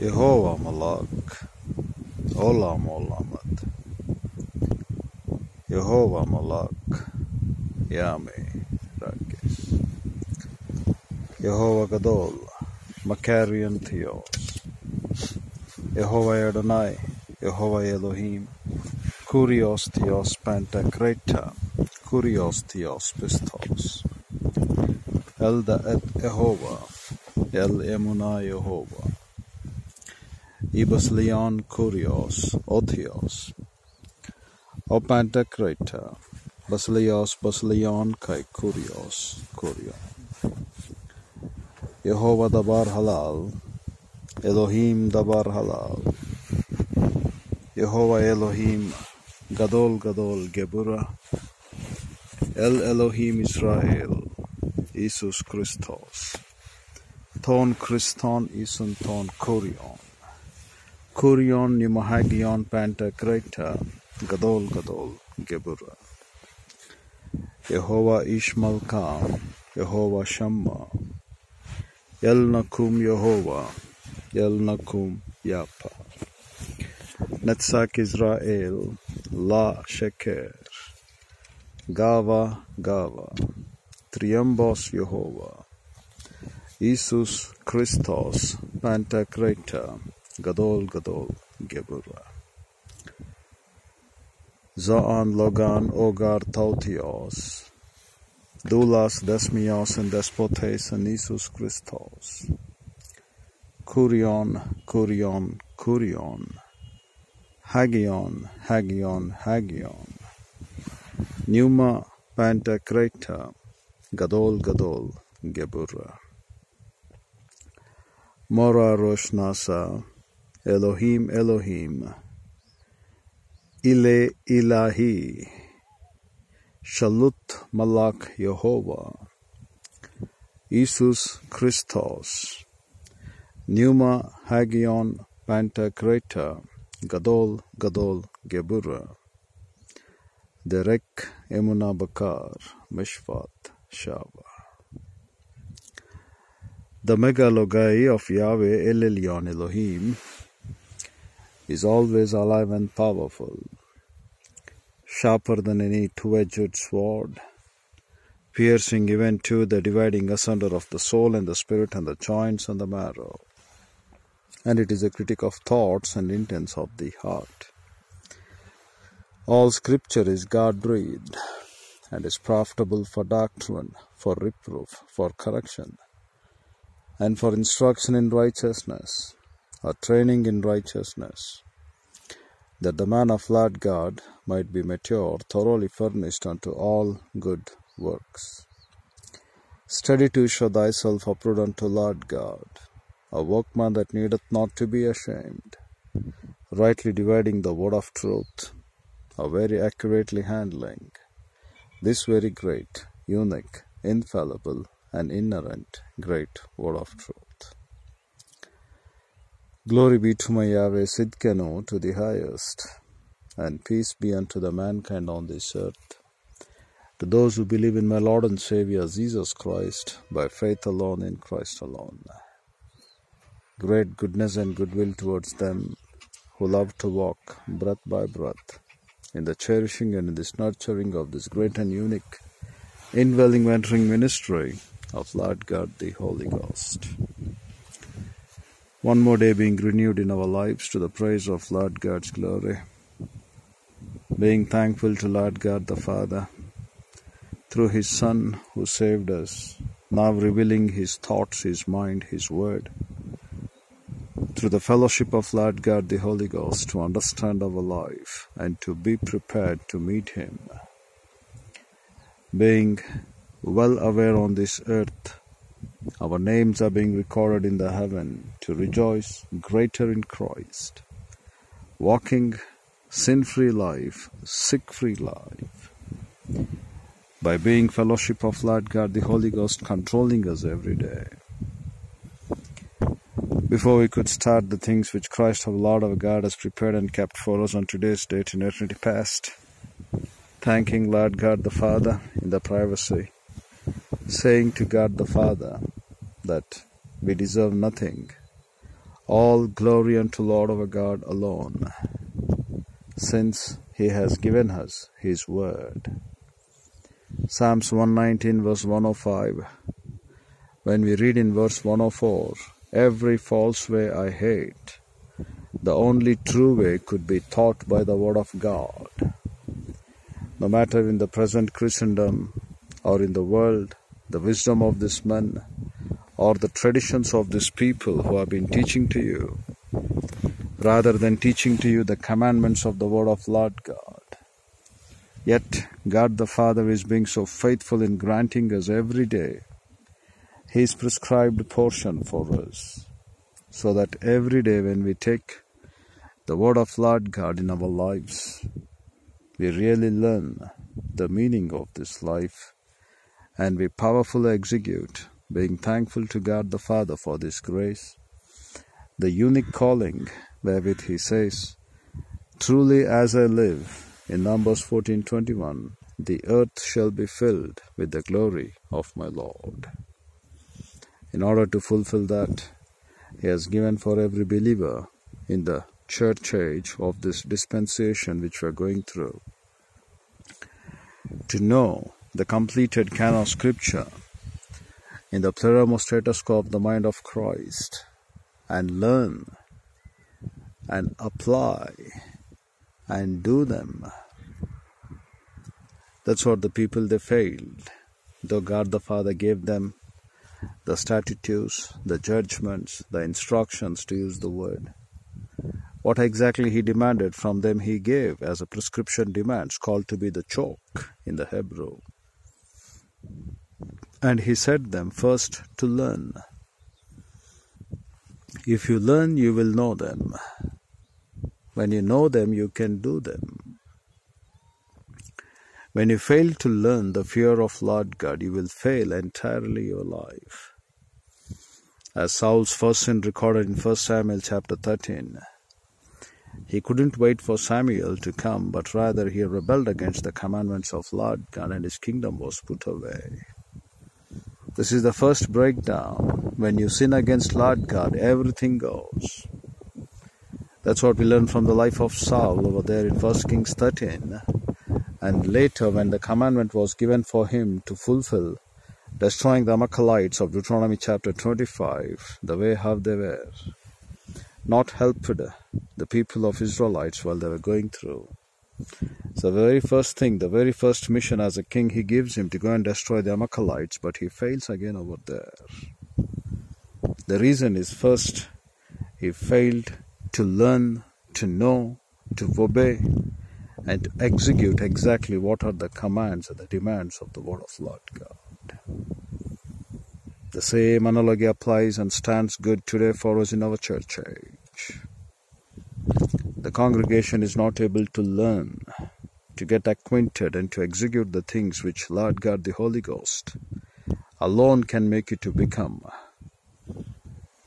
Jehovah Malak, Olam Olamad, Jehovah Malak, Yami Rakis, Jehovah Gadol, Macarian Theos, Jehovah Adonai, Jehovah Elohim, Kurios Theos Pantocrator, Kurios Theos Pistos, El da et Jehovah, El Emunah Jehovah, Ibas Leon Kurios, Othios, O Pantocrator, Basilios Basilion Kai Kurios, Kurion. Jehovah Dabar Halal, Elohim Dabar Halal, Jehovah Elohim Gadol Gadol Gebura, El Elohim Israel, Jesus Christos, Ton Christon Ison Ton Kurion, Kurion Pneumahagion Pantocrator, Gadol Gadol Gebura, Jehovah Ishmael Khan, Jehovah Shammah, El Nakum Jehovah, El Nakum Yapa, Netzach Israel, La Sheker, Gava Gava, Triambos Jehovah, Jesus Christos, Pantocrator, Gadol Gadol Gebura. Zoan Logan Ogar Tautios, Doulas Desmios and Despotes and Jesus Christos, Kurion, Kurion, Kurion, Hagion, Hagion, Hagion, Numa Pantocrator, Gadol Gadol Gebura, Mora Rosh Nasa, Elohim Elohim, Ile Ilahi, Shalut Malak Yehovah, Jesus Christos, Numa Hagion Pantocrator, Gadol Gadol Gebura, Derek Emuna Bakar, Mishpat Shaba. The megalogai of Yahweh El Elyon Elohim is always alive and powerful, sharper than any two-edged sword, piercing even to the dividing asunder of the soul and the spirit and the joints and the marrow. And it is a critic of thoughts and intents of the heart. All scripture is God breathed and is profitable for doctrine, for reproof, for correction, and for instruction in righteousness, or training in righteousness, that the man of Lord God might be mature, thoroughly furnished unto all good works. Study to show thyself approved unto Lord God, a workman that needeth not to be ashamed, rightly dividing the word of truth, a very accurately handling this very great, unique, infallible, and inerrant great word of truth. Glory be to my Yahweh Sidkenu to the highest, and peace be unto the mankind on this earth, to those who believe in my Lord and Savior Jesus Christ, by faith alone in Christ alone. Great goodness and goodwill towards them who love to walk breath by breath in the cherishing and in this nurturing of this great and unique indwelling mentoring ministry of Lord God the Holy Ghost. One more day being renewed in our lives to the praise of Lord God's glory. Being thankful to Lord God the Father through His Son who saved us, now revealing His thoughts, His mind, His word. Through the fellowship of Lord God the Holy Ghost to understand our life and to be prepared to meet Him. Being well aware on this earth our names are being recorded in the heaven to rejoice greater in Christ, walking sin free life, sick free life, by being fellowship of Lord God the Holy Ghost controlling us every day. Before we could start the things which Christ our Lord our God has prepared and kept for us on today's date in eternity past, thanking Lord God the Father in the privacy, saying to God the Father that we deserve nothing, All glory unto Lord our God alone, since he has given us his word. Psalms 119 verse 105. When we read in verse 104, every false way I hate, the only true way could be taught by the word of God. No matter in the present Christendom or in the world, the wisdom of this man or the traditions of these people who have been teaching to you, rather than teaching to you the commandments of the word of Lord God. Yet God the Father is being so faithful in granting us every day His prescribed portion for us, so that every day when we take the word of Lord God in our lives, we really learn the meaning of this life and we powerfully execute being thankful to God the Father for this grace, the unique calling wherewith he says, Truly as I live, in Numbers 14:21, the earth shall be filled with the glory of my Lord. In order to fulfill that, he has given for every believer in the church age of this dispensation which we are going through to know the completed canon of scripture in the quo of the mind of Christ and learn and apply and do them. That's what the people they failed. Though God the Father gave them the statutes, the judgments, the instructions to use the word. What exactly he demanded from them he gave as a prescription demands called to be the chok in the Hebrew. And he said them first to learn. If you learn, you will know them. When you know them, you can do them. When you fail to learn the fear of Lord God, you will fail entirely your life. As Saul's first sin recorded in 1 Samuel chapter 13, he couldn't wait for Samuel to come, but rather he rebelled against the commandments of Lord God and his kingdom was put away. This is the first breakdown. When you sin against Lord God, everything goes. That's what we learn from the life of Saul over there in 1 Kings 13. And later, when the commandment was given for him to fulfill, destroying the Amalekites of Deuteronomy chapter 25, the way how they were, not helped the people of Israelites while they were going through. So the very first thing, the very first mission as a king he gives him to go and destroy the Amalekites, but he fails again over there. The reason is first, he failed to learn, to know, to obey, and to execute exactly what are the commands and the demands of the word of Lord God. The same analogy applies and stands good today for us in our church the congregation is not able to learn, to get acquainted, and to execute the things which Lord God the Holy Ghost alone can make you to become,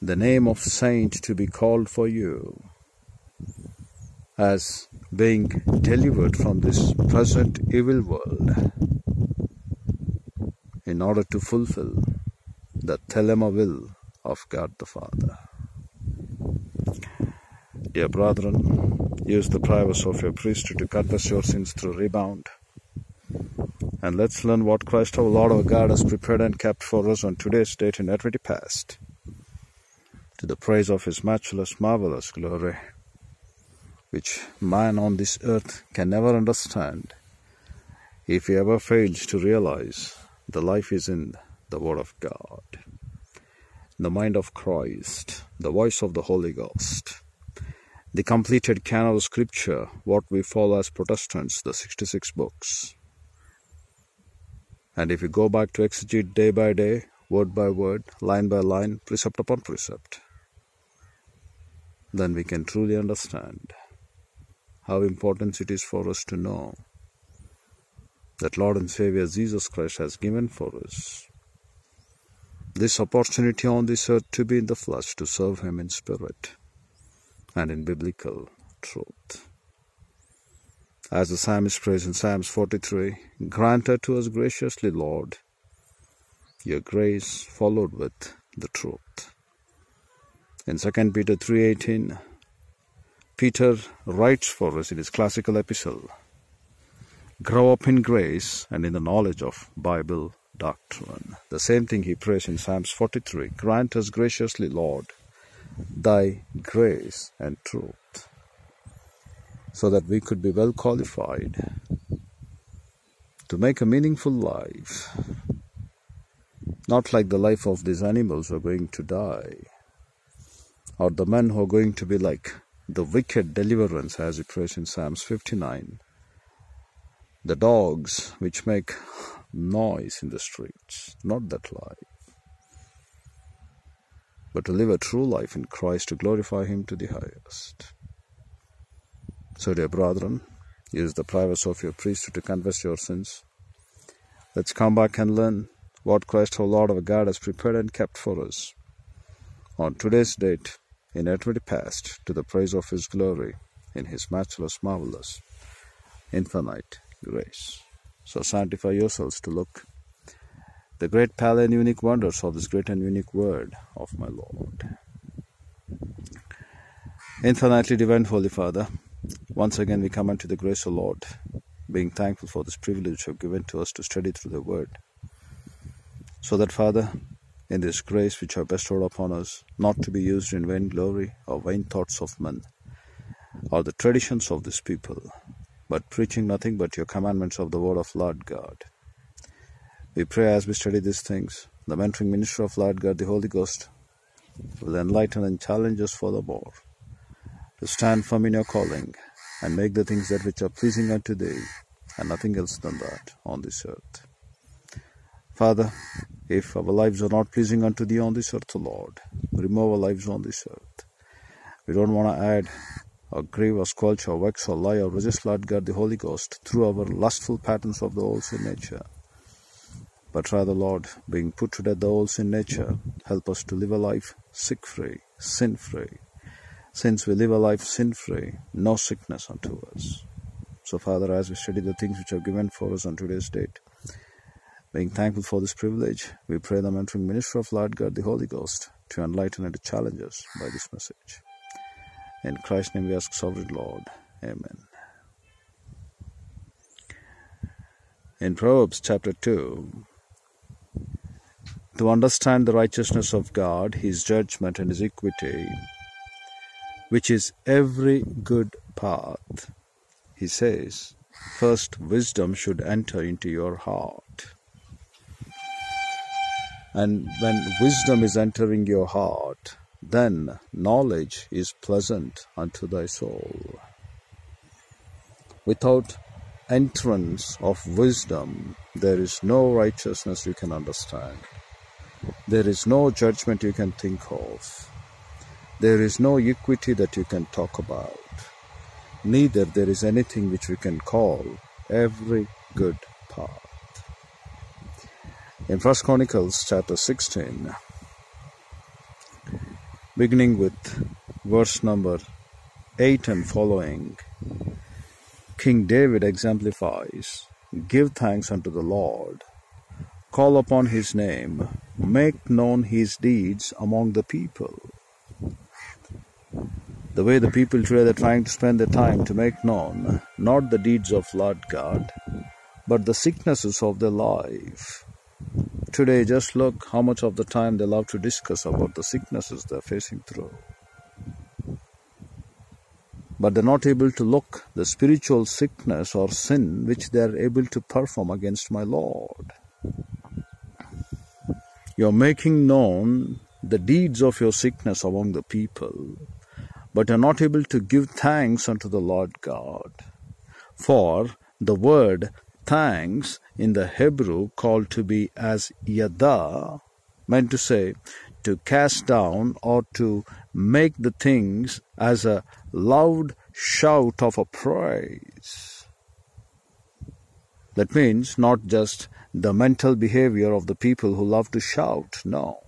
the name of saint to be called for you as being delivered from this present evil world in order to fulfill the telema will of God the Father. Dear brethren, use the prowess of your priesthood to confess your sins through rebound. And let's learn what Christ our Lord our God has prepared and kept for us on today's date in eternity past. To the praise of his matchless, marvelous glory, which man on this earth can never understand if he ever fails to realize the life is in the Word of God, the mind of Christ, the voice of the Holy Ghost the completed canon of scripture, what we follow as Protestants, the 66 books. And if we go back to exegete day by day, word by word, line by line, precept upon precept, then we can truly understand how important it is for us to know that Lord and Savior Jesus Christ has given for us this opportunity on this earth to be in the flesh, to serve Him in spirit and in biblical truth. As the psalmist prays in Psalms 43, Granted to us graciously, Lord, your grace followed with the truth. In 2 Peter 3:18, Peter writes for us in his classical epistle, grow up in grace and in the knowledge of Bible doctrine. The same thing he prays in Psalms 43, grant us graciously, Lord, thy grace and truth, so that we could be well qualified to make a meaningful life, not like the life of these animals who are going to die, or the men who are going to be like the wicked deliverance, as he prays in Psalms 59. The dogs which make noise in the streets, not that life, but to live a true life in Christ to glorify Him to the highest. So, dear brethren, use the privacy of your priesthood to confess your sins. Let's come back and learn what Christ our Lord our God has prepared and kept for us. On today's date, in eternity past to the praise of His glory in His matchless, marvelous, infinite grace. So sanctify yourselves to look the great pale and unique wonders of this great and unique word of my Lord. Infinitely divine Holy Father, once again we come unto the grace of Lord, being thankful for this privilege you have given to us to study through the word. So that, Father, in this grace which you have bestowed upon us, not to be used in vain glory or vain thoughts of men, or the traditions of this people, but preaching nothing but your commandments of the word of Lord God. We pray as we study these things, the mentoring ministry of Lord God, the Holy Ghost, will enlighten and challenge us for the furthermore to stand firm in your calling and make the things that which are pleasing unto thee and nothing else than that on this earth. Father, if our lives are not pleasing unto thee on this earth, Lord, remove our lives on this earth. We don't want to add or grieve or squelch or vex or lie or resist, Lord God, the Holy Ghost, through our lustful patterns of the old sin nature. But rather, Lord, being put to death the old sin nature, help us to live a life sick free, sin free. Since we live a life sin free, no sickness unto us. So, Father, as we study the things which are given for us on today's date, being thankful for this privilege, we pray the mentoring minister of Lord God, the Holy Ghost, to enlighten and to challenge us by this message. In Christ's name we ask, Sovereign Lord. Amen. In Proverbs chapter 2, to understand the righteousness of God, His judgment, and His equity, which is every good path, he says, first wisdom should enter into your heart. And when wisdom is entering your heart, then knowledge is pleasant unto thy soul. Without entrance of wisdom, there is no righteousness you can understand. There is no judgment you can think of. There is no equity that you can talk about. Neither there is anything which we can call every good path. In First Chronicles chapter 16, beginning with verse number 8 and following, King David exemplifies Give thanks unto the Lord, call upon his name, make known his deeds among the people. The way the people today are trying to spend their time to make known not the deeds of Lord God, but the sicknesses of their life Today, just look how much of the time they love to discuss about the sicknesses they're facing through. But they're not able to look the spiritual sickness or sin which they are able to perform against my Lord. You're making known the deeds of your sickness among the people, but are not able to give thanks unto the Lord God. For the word thanks in the Hebrew called to be as yada, meant to say to cast down or to make the things as a loud shout of a praise. That means not just the mental behavior of the people who love to shout, no.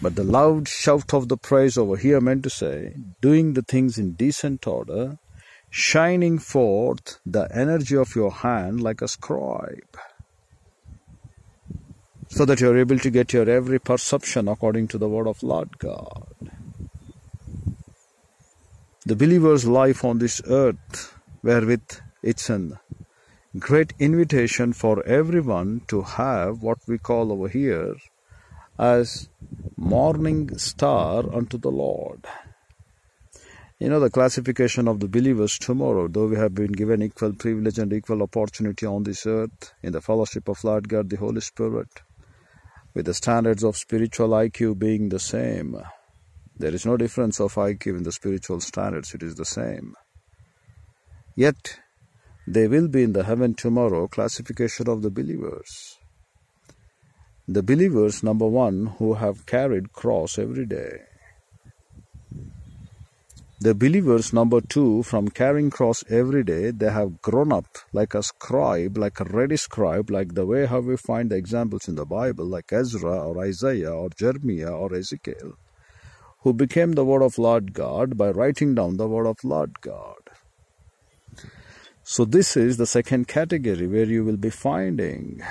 But the loud shout of the praise over here meant to say doing the things in decent order shining forth the energy of your hand like a scribe. so that you're able to get your every perception according to the word of Lord God. The believer's life on this earth, wherewith it's a great invitation for everyone to have what we call over here as morning star unto the Lord. You know, the classification of the believers tomorrow, though we have been given equal privilege and equal opportunity on this earth in the fellowship of Lord God, the Holy Spirit, with the standards of spiritual IQ being the same. There is no difference of IQ in the spiritual standards, it is the same. Yet, they will be in the heaven tomorrow classification of the believers. The believers, number one, who have carried cross every day the believers, number two, from carrying cross every day, they have grown up like a scribe, like a ready scribe, like the way how we find the examples in the Bible, like Ezra or Isaiah or Jeremiah or Ezekiel, who became the word of Lord God by writing down the word of Lord God. So this is the second category where you will be finding.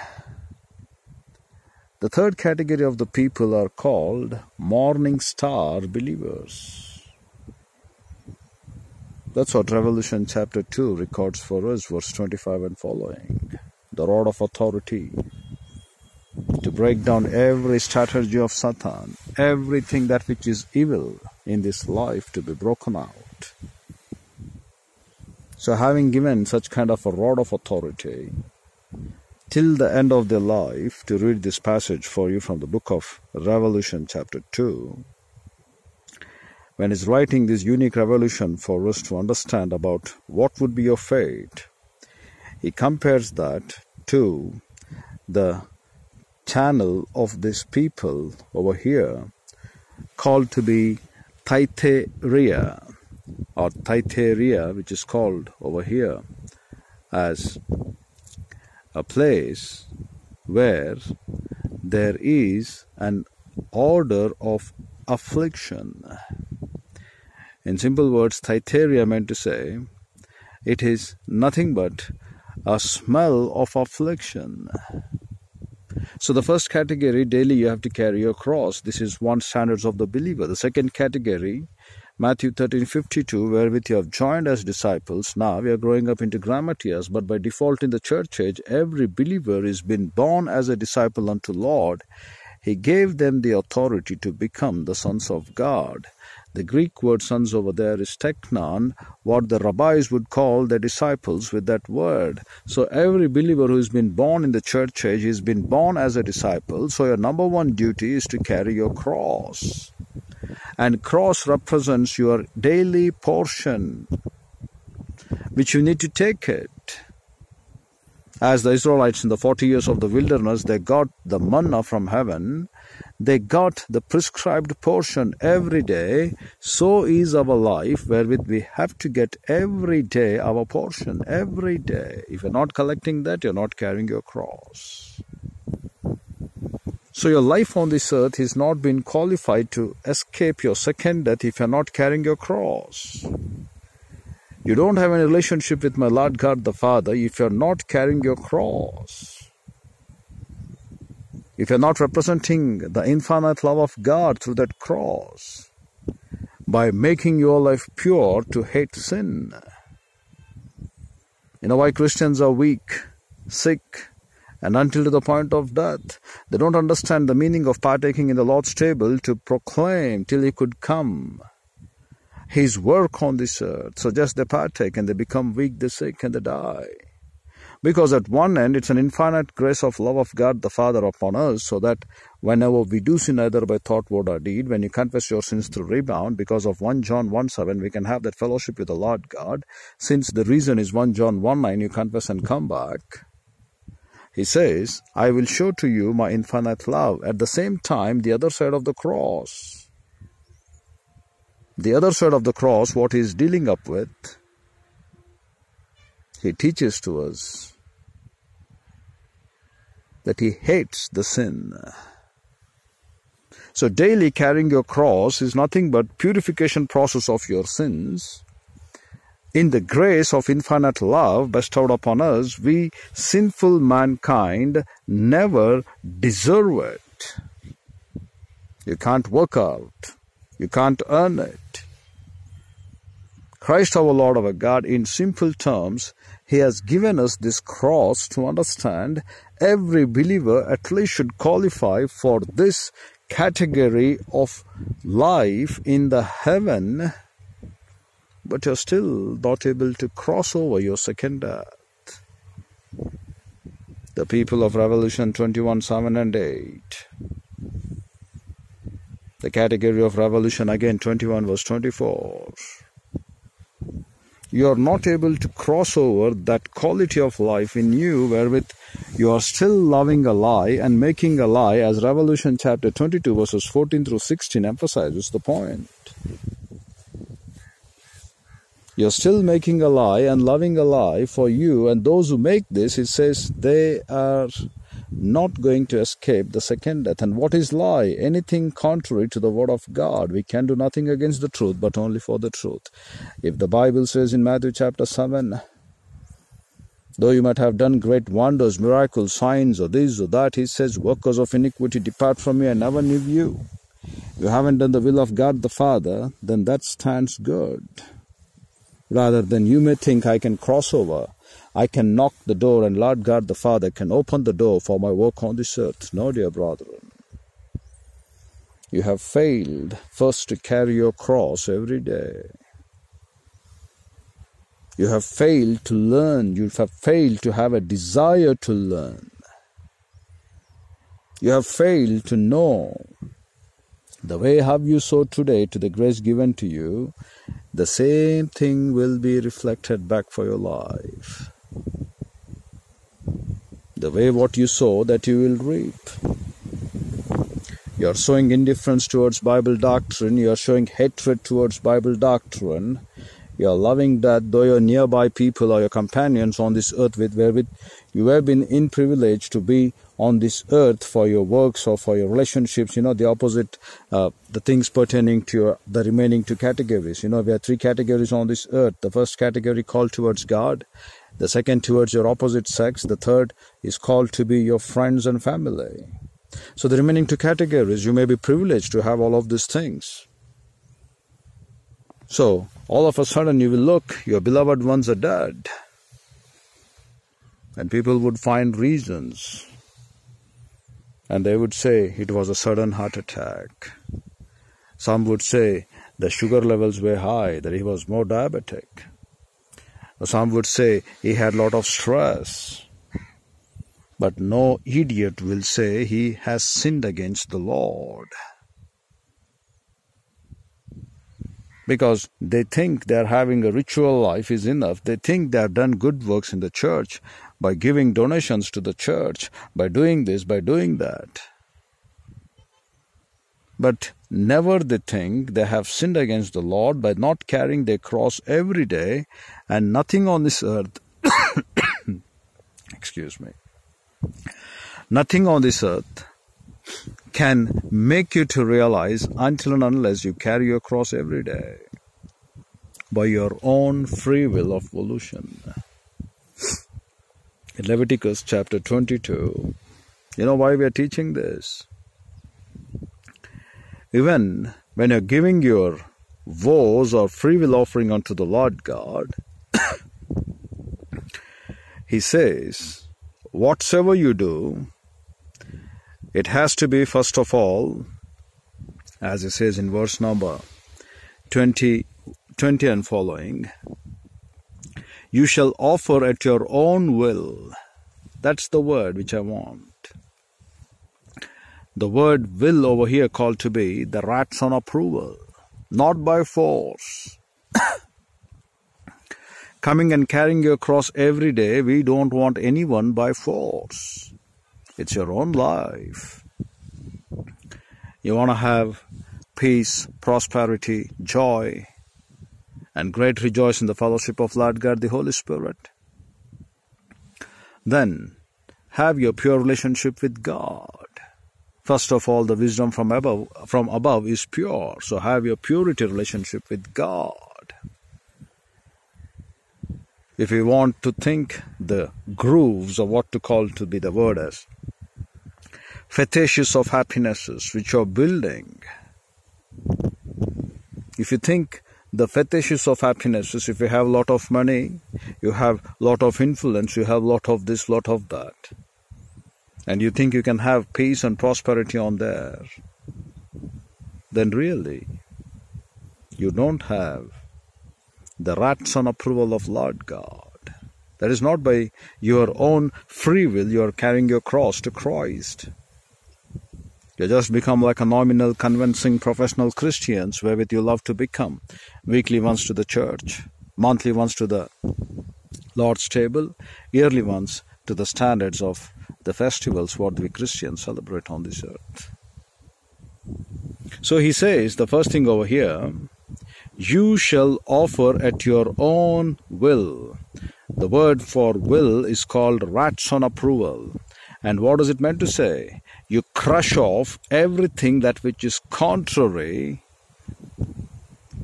The third category of the people are called morning star believers. That's what Revelation chapter 2 records for us, verse 25 and following. The rod of authority to break down every strategy of Satan, everything that which is evil in this life to be broken out. So, having given such kind of a rod of authority till the end of their life, to read this passage for you from the book of Revelation, chapter 2, when he's writing this unique revolution for us to understand about what would be your fate, he compares that to the channel of this people over here called to be Thyatira or Thyatira, which is called over here as a place where there is an order of affliction. In simple words, Thyatira meant to say, it is nothing but a smell of affliction. So the first category, daily you have to carry your cross. This is one standards of the believer. The second category, Matthew 13:52, wherewith you have joined as disciples. Now we are growing up into grammatias, but by default in the church age, every believer is been born as a disciple unto Lord. He gave them the authority to become the sons of God. The Greek word sons over there is teknon, what the rabbis would call the disciples with that word. So every believer who's been born in the church age has been born as a disciple. So your number one duty is to carry your cross. And cross represents your daily portion, which you need to take it. As the Israelites in the 40 years of the wilderness, they got the manna from heaven they got the prescribed portion every day. So is our life, wherewith we have to get every day our portion, every day. If you're not collecting that, you're not carrying your cross. So your life on this earth is not been qualified to escape your second death if you're not carrying your cross. You don't have any relationship with my Lord God the Father if you're not carrying your cross. If you're not representing the infinite love of God through that cross, by making your life pure to hate sin. You know why Christians are weak, sick, and until to the point of death, they don't understand the meaning of partaking in the Lord's table to proclaim till He could come His work on this earth. So just they partake and they become weak, they sick, and they die. Because at one end, it's an infinite grace of love of God the Father upon us, so that whenever we do sin either by thought, word, or deed, when you confess your sins through rebound, because of 1 John 1 7, we can have that fellowship with the Lord God. Since the reason is 1 John 1 9, you confess and come back. He says, I will show to you my infinite love. At the same time, the other side of the cross. The other side of the cross, what he is dealing up with, he teaches to us that he hates the sin. So daily carrying your cross is nothing but purification process of your sins. In the grace of infinite love bestowed upon us, we sinful mankind never deserve it. You can't work out. You can't earn it. Christ our Lord our God, in simple terms, He has given us this cross to understand every believer at least should qualify for this category of life in the heaven, but you're still not able to cross over your second death. The people of Revelation 21 7 and 8. The category of Revelation again 21 verse 24 you are not able to cross over that quality of life in you wherewith you are still loving a lie and making a lie, as Revelation chapter 22, verses 14 through 16 emphasizes the point. You're still making a lie and loving a lie for you, and those who make this, it says they are not going to escape the second death. And what is lie? Anything contrary to the word of God. We can do nothing against the truth, but only for the truth. If the Bible says in Matthew chapter 7, though you might have done great wonders, miracles, signs, or this or that, he says, workers of iniquity, depart from me, I never knew you. You haven't done the will of God the Father, then that stands good. Rather than you may think I can cross over I can knock the door and Lord God the Father can open the door for my work on this earth. No, dear brethren. You have failed first to carry your cross every day. You have failed to learn. You have failed to have a desire to learn. You have failed to know. The way have you sowed today to the grace given to you, the same thing will be reflected back for your life. The way what you sow, that you will reap. You are showing indifference towards Bible doctrine, you are showing hatred towards Bible doctrine, you are loving that though your nearby people or your companions on this earth with wherewith you have been in privilege to be on this earth for your works or for your relationships, you know, the opposite, uh, the things pertaining to your, the remaining two categories. You know, we have three categories on this earth. The first category called towards God, the second towards your opposite sex, the third is called to be your friends and family. So the remaining two categories, you may be privileged to have all of these things. So all of a sudden you will look, your beloved ones are dead. And people would find reasons. And they would say it was a sudden heart attack. Some would say the sugar levels were high, that he was more diabetic. Some would say he had a lot of stress. But no idiot will say he has sinned against the Lord. Because they think they're having a ritual life is enough. They think they've done good works in the church by giving donations to the church, by doing this, by doing that. But never they think they have sinned against the Lord by not carrying their cross every day, and nothing on this earth, excuse me, nothing on this earth can make you to realize until and unless you carry your cross every day by your own free will of volition. In Leviticus chapter 22, you know why we are teaching this? Even when you're giving your vows or free will offering unto the Lord God, he says, whatsoever you do, it has to be first of all, as he says in verse number 20, 20 and following, you shall offer at your own will. That's the word which I want. The word will over here called to be the ratson approval, not by force. Coming and carrying your cross every day, we don't want anyone by force. It's your own life. You want to have peace, prosperity, joy, and great rejoice in the fellowship of Lord God, the Holy Spirit. Then have your pure relationship with God. First of all, the wisdom from above, from above is pure. So have your purity relationship with God. if you want to think the grooves of what to call to be the word as fetishes of happinesses which you're building. If you think the fetishes of happiness is if you have a lot of money, you have a lot of influence, you have a lot of this, lot of that, and you think you can have peace and prosperity on there, then really you don't have the ratson approval of Lord God. That is not by your own free will you are carrying your cross to Christ. You just become like a nominal, convincing professional Christians wherewith you love to become. Weekly ones to the church, monthly ones to the Lord's table, yearly ones to the standards of the festivals what we Christians celebrate on this earth. So he says, the first thing over here, you shall offer at your own will. The word for will is called ratson approval. And what does it meant to say? You crush off everything that which is contrary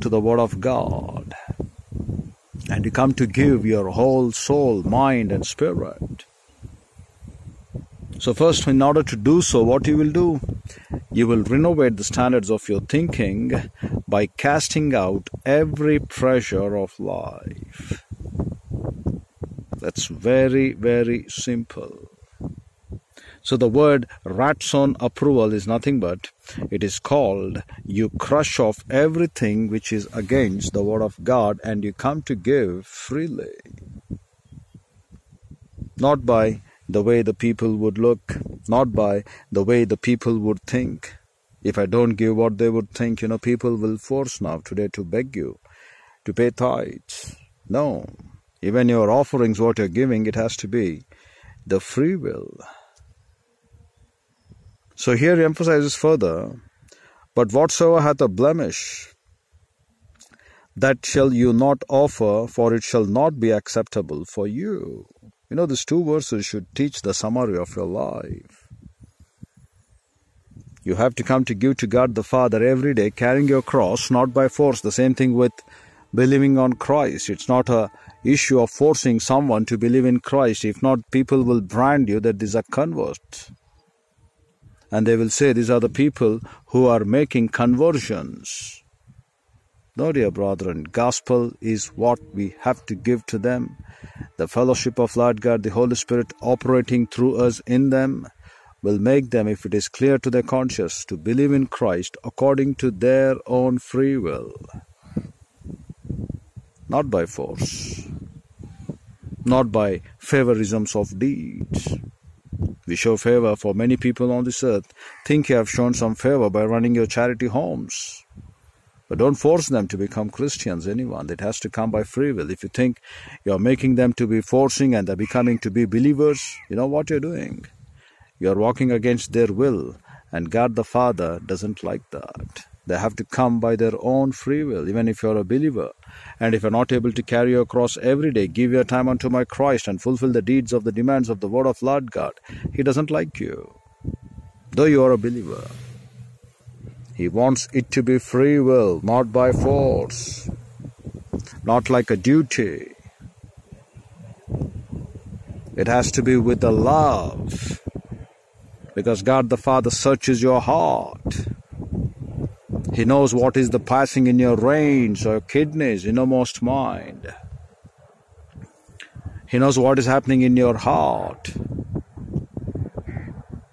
to the word of God. And you come to give your whole soul, mind, and spirit. So, first, in order to do so, what you will do? You will renovate the standards of your thinking by casting out every pressure of life. That's very, very simple. So the word ratson approval is nothing but it is called you crush off everything which is against the word of God and you come to give freely. Not by the way the people would look, not by the way the people would think. If I don't give what they would think, you know, people will force now today to beg you to pay tithes. No. Even your offerings, what you're giving, it has to be the free will. So here he emphasizes further, but whatsoever hath a blemish, that shall you not offer, for it shall not be acceptable for you. You know, these two verses should teach the summary of your life. You have to come to give to God the Father every day, carrying your cross, not by force. The same thing with believing on Christ. It's not a issue of forcing someone to believe in Christ. If not, people will brand you that these are converts and they will say these are the people who are making conversions. No, dear brethren, gospel is what we have to give to them. The fellowship of Lord God, the Holy Spirit operating through us in them, will make them, if it is clear to their conscience, to believe in Christ according to their own free will, not by force, not by favorisms of deeds. We show favor for many people on this earth. Think you have shown some favor by running your charity homes. But don't force them to become Christians, anyone. It has to come by free will. If you think you're making them to be forcing and they're becoming to be believers, you know what you're doing. You're walking against their will, and God the Father doesn't like that. They have to come by their own free will, even if you're a believer. And if you're not able to carry your cross every day, give your time unto my Christ and fulfill the deeds of the demands of the word of Lord God. He doesn't like you, though you are a believer. He wants it to be free will, not by force, not like a duty. It has to be with the love, because God the Father searches your heart. He knows what is the passing in your reins or kidneys, innermost mind. He knows what is happening in your heart.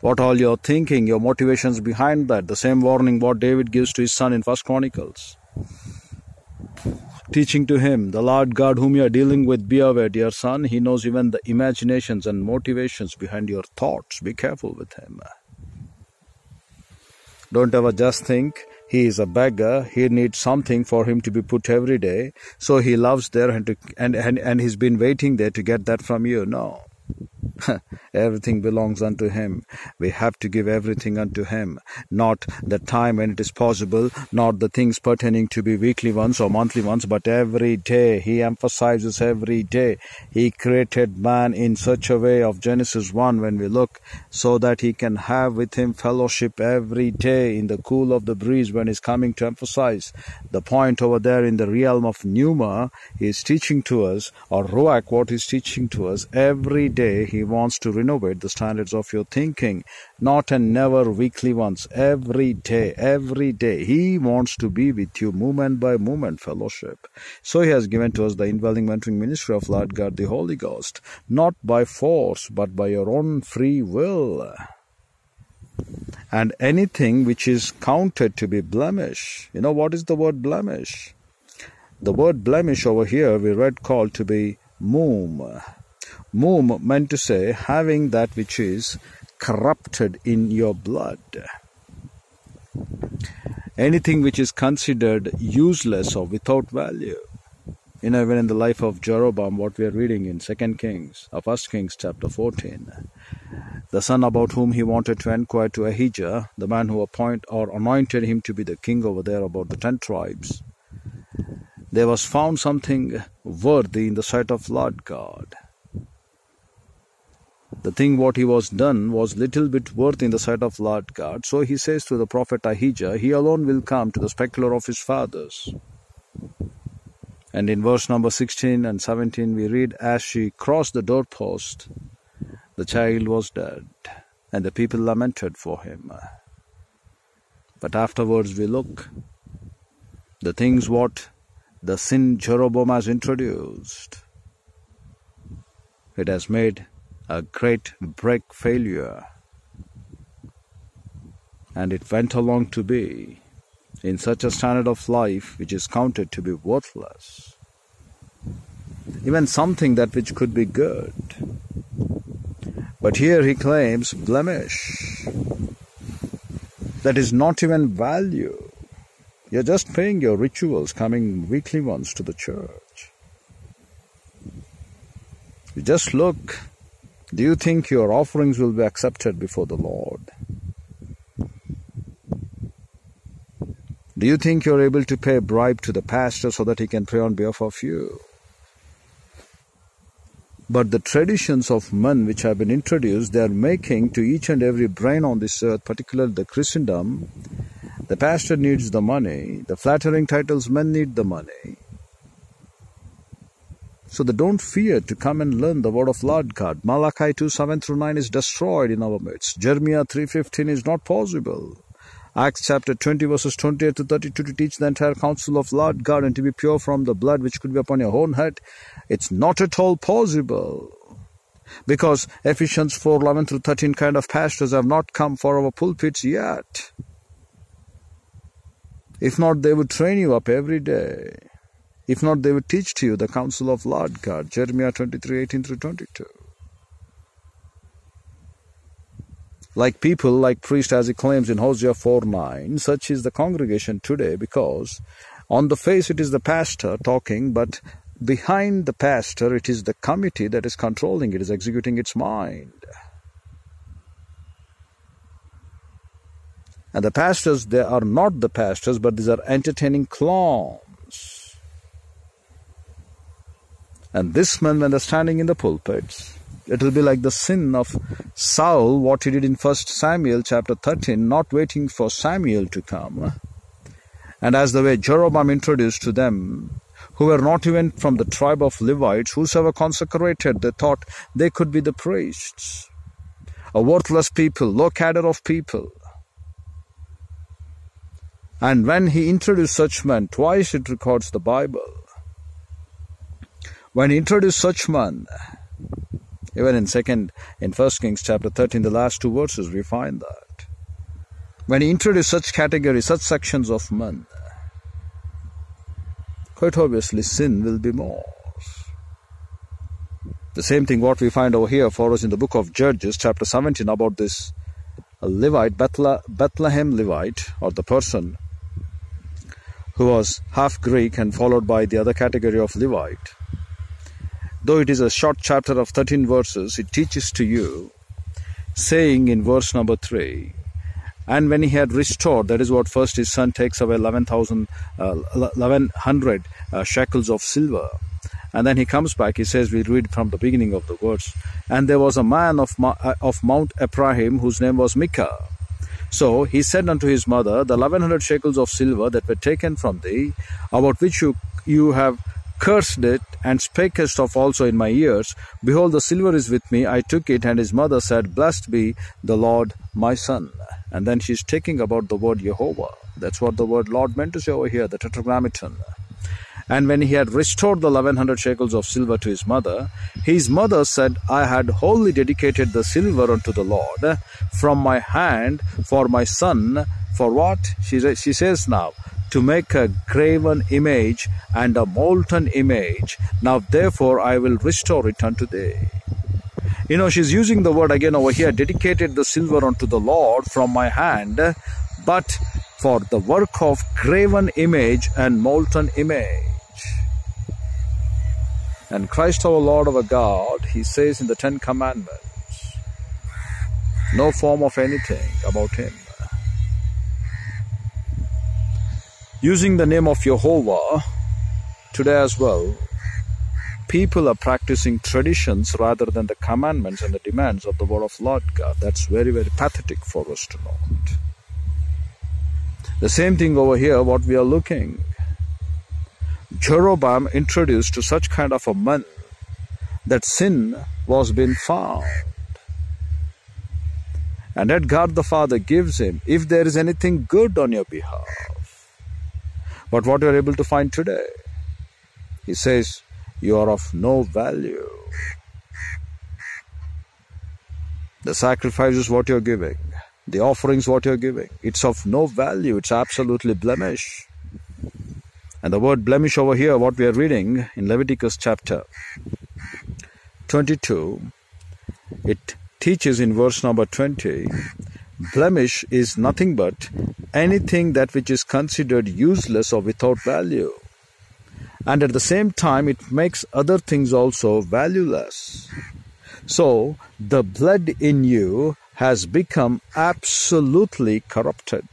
What all you're thinking, your motivations behind that. The same warning what David gives to his son in First Chronicles. Teaching to him, the Lord God whom you are dealing with, be aware, dear son. He knows even the imaginations and motivations behind your thoughts. Be careful with him. Don't ever just think he is a beggar. He needs something for him to be put every day. So he loves there and, to, and, and and he's been waiting there to get that from you. No everything belongs unto Him. We have to give everything unto Him. Not the time when it is possible, not the things pertaining to be weekly ones or monthly ones, but every day. He emphasizes every day. He created man in such a way of Genesis 1 when we look, so that he can have with Him fellowship every day in the cool of the breeze when He's coming to emphasize. The point over there in the realm of Pneuma, He is teaching to us, or Ruach, what He's teaching to us, every day He wants to renovate the standards of your thinking, not and never weekly ones, every day, every day. He wants to be with you moment by moment, fellowship. So He has given to us the indwelling mentoring ministry of Lord God the Holy Ghost, not by force, but by your own free will. And anything which is counted to be blemish, you know what is the word blemish? The word blemish over here we read called to be moom. Moom meant to say having that which is corrupted in your blood. Anything which is considered useless or without value. You know, even in the life of Jeroboam, what we are reading in Second Kings, or First Kings chapter 14, the son about whom he wanted to inquire to Ahijah, the man who appointed or anointed him to be the king over there about the ten tribes, there was found something worthy in the sight of Lord God. The thing what he was done was little bit worth in the sight of Lord God. So he says to the prophet Ahijah, he alone will come to the specular of his fathers. And in verse number 16 and 17 we read, As she crossed the doorpost, the child was dead, and the people lamented for him. But afterwards we look, the things what the sin Jeroboam has introduced, it has made a great break failure. And it went along to be in such a standard of life which is counted to be worthless. Even something that which could be good. But here he claims blemish. That is not even value. You're just paying your rituals, coming weekly ones to the church. You just look do you think your offerings will be accepted before the Lord? Do you think you're able to pay a bribe to the pastor so that he can pray on behalf of you? But the traditions of men which have been introduced, they are making to each and every brain on this earth, particularly the Christendom, the pastor needs the money, the flattering titles men need the money, so they don't fear to come and learn the word of Lord God. Malachi 2 7 through 9 is destroyed in our midst. Jeremiah 3.15 is not possible. Acts chapter 20 verses 28 to 32 to teach the entire counsel of Lord God and to be pure from the blood which could be upon your own head. It's not at all possible. Because Ephesians 4 11 through 13 kind of pastors have not come for our pulpits yet. If not, they would train you up every day. If not, they will teach to you the counsel of Lord God. Jeremiah 23 18 through 22. Like people, like priest, as he claims in Hosea 4 9, such is the congregation today because on the face it is the pastor talking, but behind the pastor it is the committee that is controlling it, is executing its mind. And the pastors, they are not the pastors, but these are entertaining clowns. And this man, when they're standing in the pulpit, it will be like the sin of Saul, what he did in 1 Samuel chapter 13, not waiting for Samuel to come. And as the way Jeroboam introduced to them, who were not even from the tribe of Levites, whosoever consecrated, they thought they could be the priests. A worthless people, low cadre of people. And when he introduced such men, twice it records the Bible, when he introduced such man, even in second, in First Kings chapter 13, the last two verses, we find that. When he introduced such categories, such sections of men, quite obviously sin will be more. The same thing what we find over here for us in the book of Judges, chapter 17, about this Levite, Bethlehem Levite, or the person who was half Greek and followed by the other category of Levite though it is a short chapter of 13 verses, it teaches to you, saying in verse number 3, and when he had restored, that is what first his son takes away 11,000, uh, 1100 uh, shekels of silver. And then he comes back, he says, we read from the beginning of the words, and there was a man of, uh, of Mount Ephraim whose name was Micah. So he said unto his mother, The eleven hundred shekels of silver that were taken from thee, about which you, you have cursed it, and spakest of also in my ears, Behold, the silver is with me. I took it, and his mother said, Blessed be the Lord my son. And then she's taking about the word Jehovah. That's what the word Lord meant to say over here, the tetragrammaton. And when he had restored the eleven hundred shekels of silver to his mother, his mother said, I had wholly dedicated the silver unto the Lord from my hand for my son. For what? She, she says now, to make a graven image and a molten image. Now therefore I will restore it unto thee. You know, she's using the word again over here, dedicated the silver unto the Lord from my hand, but for the work of graven image and molten image. And Christ our Lord our God, he says in the Ten Commandments, no form of anything about him. Using the name of Jehovah today as well, people are practicing traditions rather than the commandments and the demands of the word of Lord God. That's very, very pathetic for us to note. The same thing over here, what we are looking. Jeroboam introduced to such kind of a man that sin was being found. And that God the Father gives him if there is anything good on your behalf. But what you are able to find today, he says, you are of no value. The sacrifice is what you're giving, the offerings what you're giving, it's of no value, it's absolutely blemish. And the word blemish over here, what we are reading in Leviticus chapter 22, it teaches in verse number 20 blemish is nothing but anything that which is considered useless or without value. And at the same time, it makes other things also valueless. So, the blood in you has become absolutely corrupted.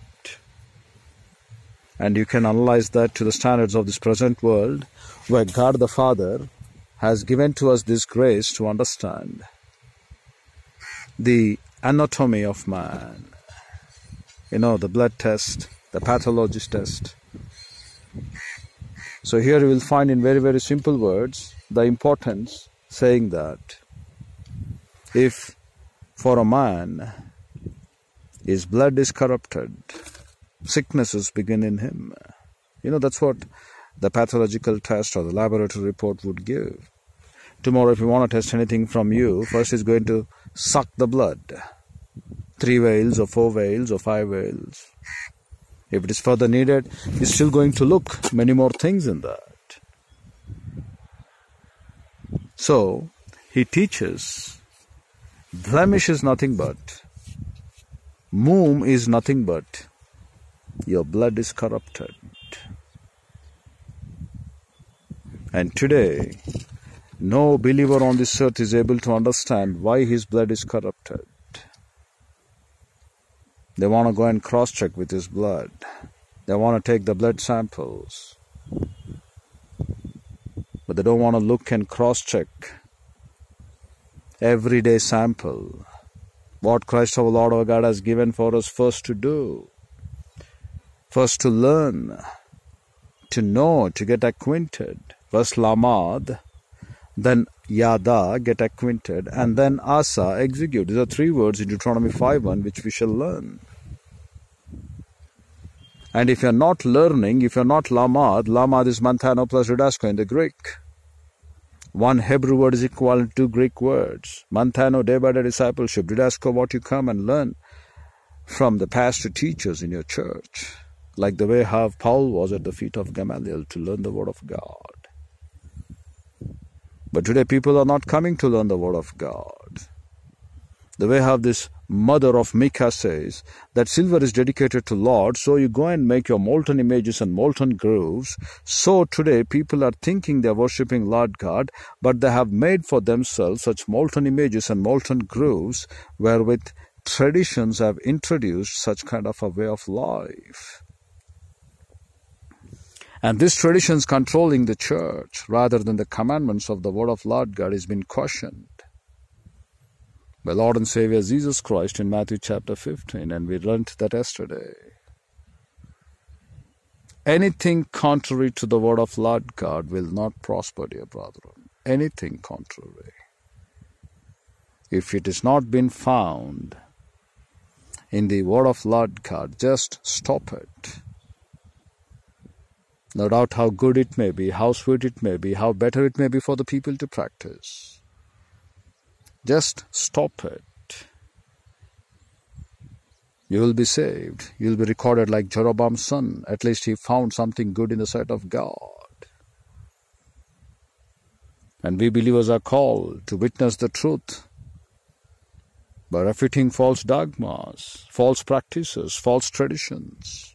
And you can analyze that to the standards of this present world, where God the Father has given to us this grace to understand the anatomy of man. You know, the blood test, the pathologist test. So here you will find in very, very simple words the importance saying that if for a man his blood is corrupted, sicknesses begin in him. You know, that's what the pathological test or the laboratory report would give. Tomorrow, if you want to test anything from you, first is going to suck the blood. Three whales or four whales or five whales. If it is further needed, it's still going to look many more things in that. So, he teaches blemish is nothing but, moom is nothing but your blood is corrupted. And today, no believer on this earth is able to understand why his blood is corrupted. They want to go and cross check with his blood. They want to take the blood samples. But they don't want to look and cross check everyday sample. What Christ our Lord our God has given for us first to do. First to learn, to know, to get acquainted. First lamad, then yada, get acquainted, and then asa, execute. These are three words in Deuteronomy 5.1 which we shall learn. And if you're not learning, if you're not lamad, lamad is manthano plus didasko in the Greek. One Hebrew word is equivalent to Greek words. Manthano, day by day discipleship. Didasko, what you come and learn from the pastor teachers in your church like the way how Paul was at the feet of Gamaliel to learn the Word of God. But today people are not coming to learn the Word of God. The way how this mother of Micah says that silver is dedicated to Lord, so you go and make your molten images and molten groves. So today people are thinking they are worshipping Lord God, but they have made for themselves such molten images and molten groves wherewith traditions have introduced such kind of a way of life. And this traditions controlling the church rather than the commandments of the word of Lord God has been questioned by Lord and Savior Jesus Christ in Matthew chapter 15, and we learnt that yesterday. Anything contrary to the word of Lord God will not prosper, dear brethren. Anything contrary. If it has not been found in the word of Lord God, just stop it. No doubt how good it may be, how sweet it may be, how better it may be for the people to practice. Just stop it. You will be saved. You will be recorded like Jeroboam's son. At least he found something good in the sight of God. And we believers are called to witness the truth by refuting false dogmas, false practices, false traditions.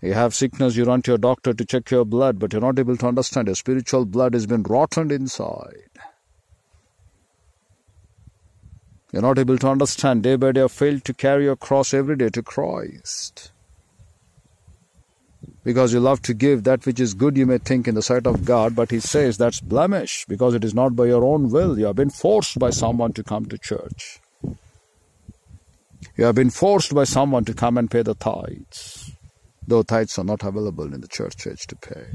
You have sickness, you run to your doctor to check your blood, but you're not able to understand your spiritual blood has been rotten inside. You're not able to understand. Day by day, you failed to carry your cross every day to Christ. Because you love to give that which is good, you may think, in the sight of God, but He says that's blemish because it is not by your own will. You have been forced by someone to come to church. You have been forced by someone to come and pay the tithes, though tithes are not available in the church age to pay.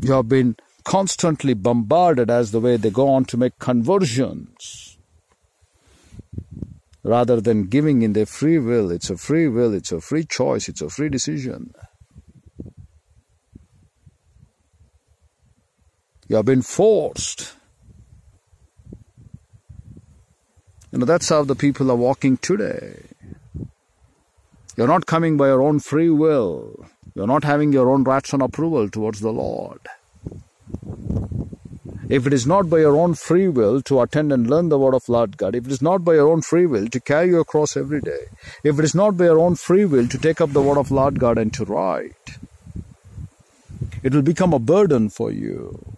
You have been constantly bombarded as the way they go on to make conversions rather than giving in their free will. It's a free will, it's a free choice, it's a free decision. You have been forced. You know, that's how the people are walking today. You're not coming by your own free will. You're not having your own and approval towards the Lord. If it is not by your own free will to attend and learn the word of Lord God, if it is not by your own free will to carry your cross every day, if it is not by your own free will to take up the word of Lord God and to write, it will become a burden for you.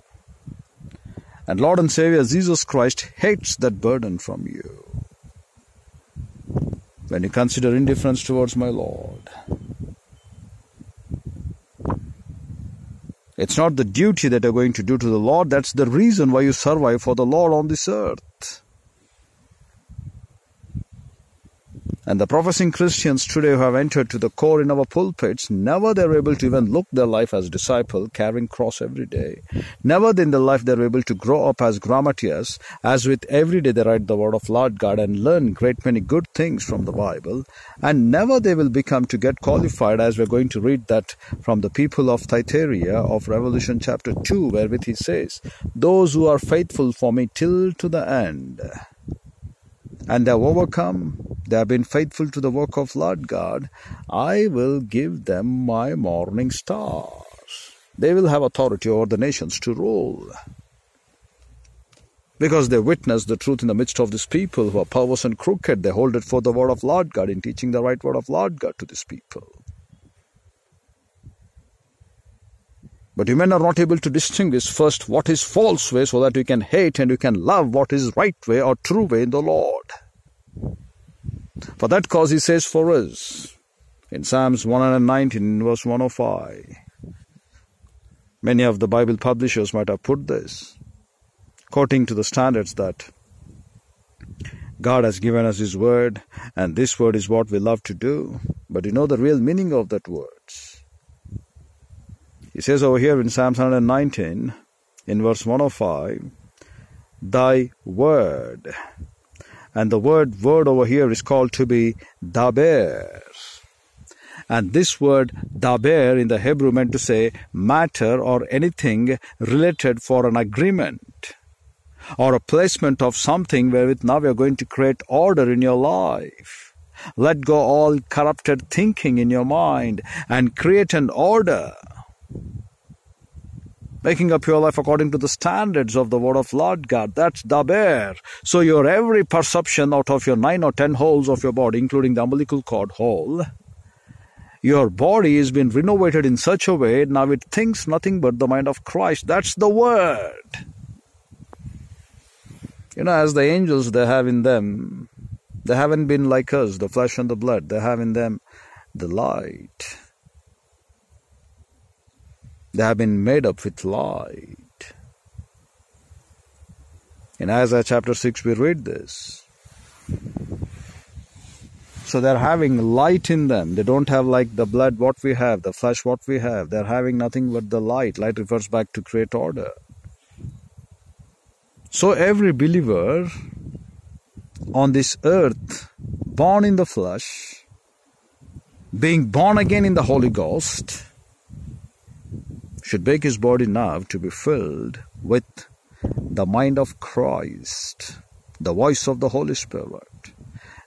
And Lord and Savior Jesus Christ hates that burden from you. When you consider indifference towards my Lord, It's not the duty that you're going to do to the Lord, that's the reason why you survive for the Lord on this earth. And the professing Christians today who have entered to the core in our pulpits, never they're able to even look their life as disciple, carrying cross every day. Never in their life they're able to grow up as grammatias, as with every day they write the word of Lord God and learn great many good things from the Bible. And never they will become to get qualified as we're going to read that from the people of Thyatira of Revelation chapter 2, wherewith he says, Those who are faithful for me till to the end and they have overcome, they have been faithful to the work of Lord God, I will give them my morning stars. They will have authority over the nations to rule. Because they witness the truth in the midst of these people who are perverse and crooked, they hold it for the word of Lord God in teaching the right word of Lord God to these people. But you men are not able to distinguish first what is false way so that you can hate and you can love what is right way or true way in the Lord. For that cause he says for us in Psalms 119 verse 105. Many of the Bible publishers might have put this, quoting to the standards that God has given us His word, and this word is what we love to do. But you know the real meaning of that words. He says over here in Psalms 119, in verse 105, Thy word. And the word word over here is called to be daber. And this word daber in the Hebrew meant to say matter or anything related for an agreement or a placement of something wherewith now we are going to create order in your life. Let go all corrupted thinking in your mind and create an order making up your life according to the standards of the word of Lord God. That's daber. So your every perception out of your nine or ten holes of your body, including the umbilical cord hole, your body has been renovated in such a way now it thinks nothing but the mind of Christ. That's the word. You know, as the angels they have in them, they haven't been like us, the flesh and the blood. They have in them the light. They have been made up with light. In Isaiah chapter 6, we read this. So they're having light in them. They don't have like the blood what we have, the flesh what we have. They're having nothing but the light. Light refers back to create order. So every believer on this earth, born in the flesh, being born again in the Holy Ghost, should make his body now to be filled with the mind of Christ, the voice of the Holy Spirit.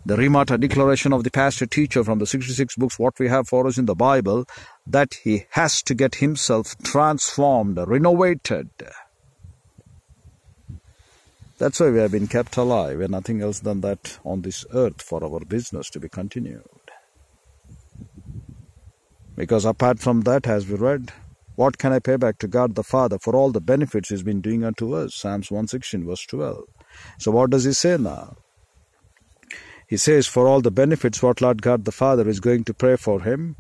The Rhemata declaration of the pastor teacher from the 66 books, what we have for us in the Bible, that he has to get himself transformed, renovated. That's why we have been kept alive and nothing else than that on this earth for our business to be continued. Because apart from that, as we read, what can I pay back to God the Father for all the benefits He's been doing unto us? Psalms 116, verse 12. So, what does He say now? He says, For all the benefits what Lord God the Father is going to pray for him,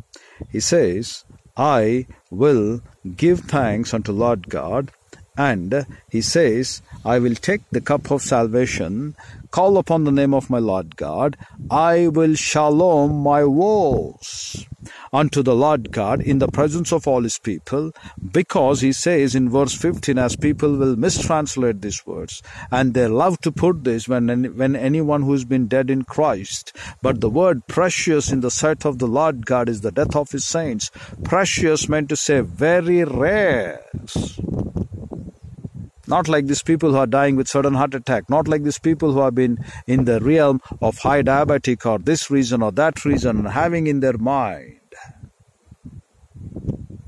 He says, I will give thanks unto Lord God and he says, I will take the cup of salvation, call upon the name of my Lord God, I will shalom my woes unto the Lord God in the presence of all his people, because he says in verse 15, as people will mistranslate these words, and they love to put this when, when anyone who's been dead in Christ, but the word precious in the sight of the Lord God is the death of his saints. Precious meant to say very rare not like these people who are dying with sudden heart attack. Not like these people who have been in the realm of high diabetic or this reason or that reason, having in their mind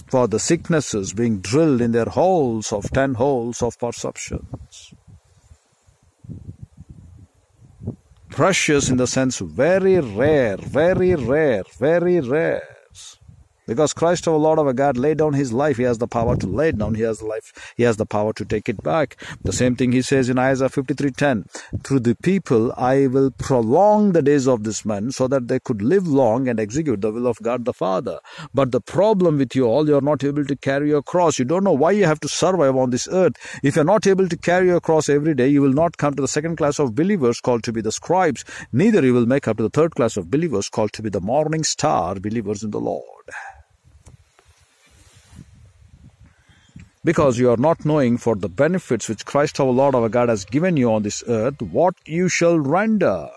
for the sicknesses being drilled in their holes of ten holes of perceptions. Precious in the sense very rare, very rare, very rare. Because Christ our Lord our God laid down his life. He has the power to lay it down. He has the life. He has the power to take it back. The same thing he says in Isaiah 53:10. Through the people I will prolong the days of this man so that they could live long and execute the will of God the Father. But the problem with you all, you're not able to carry your cross. You don't know why you have to survive on this earth. If you're not able to carry your cross every day, you will not come to the second class of believers called to be the scribes. Neither you will make up to the third class of believers called to be the morning star believers in the Lord. Because you are not knowing for the benefits which Christ our Lord our God has given you on this earth, what you shall render.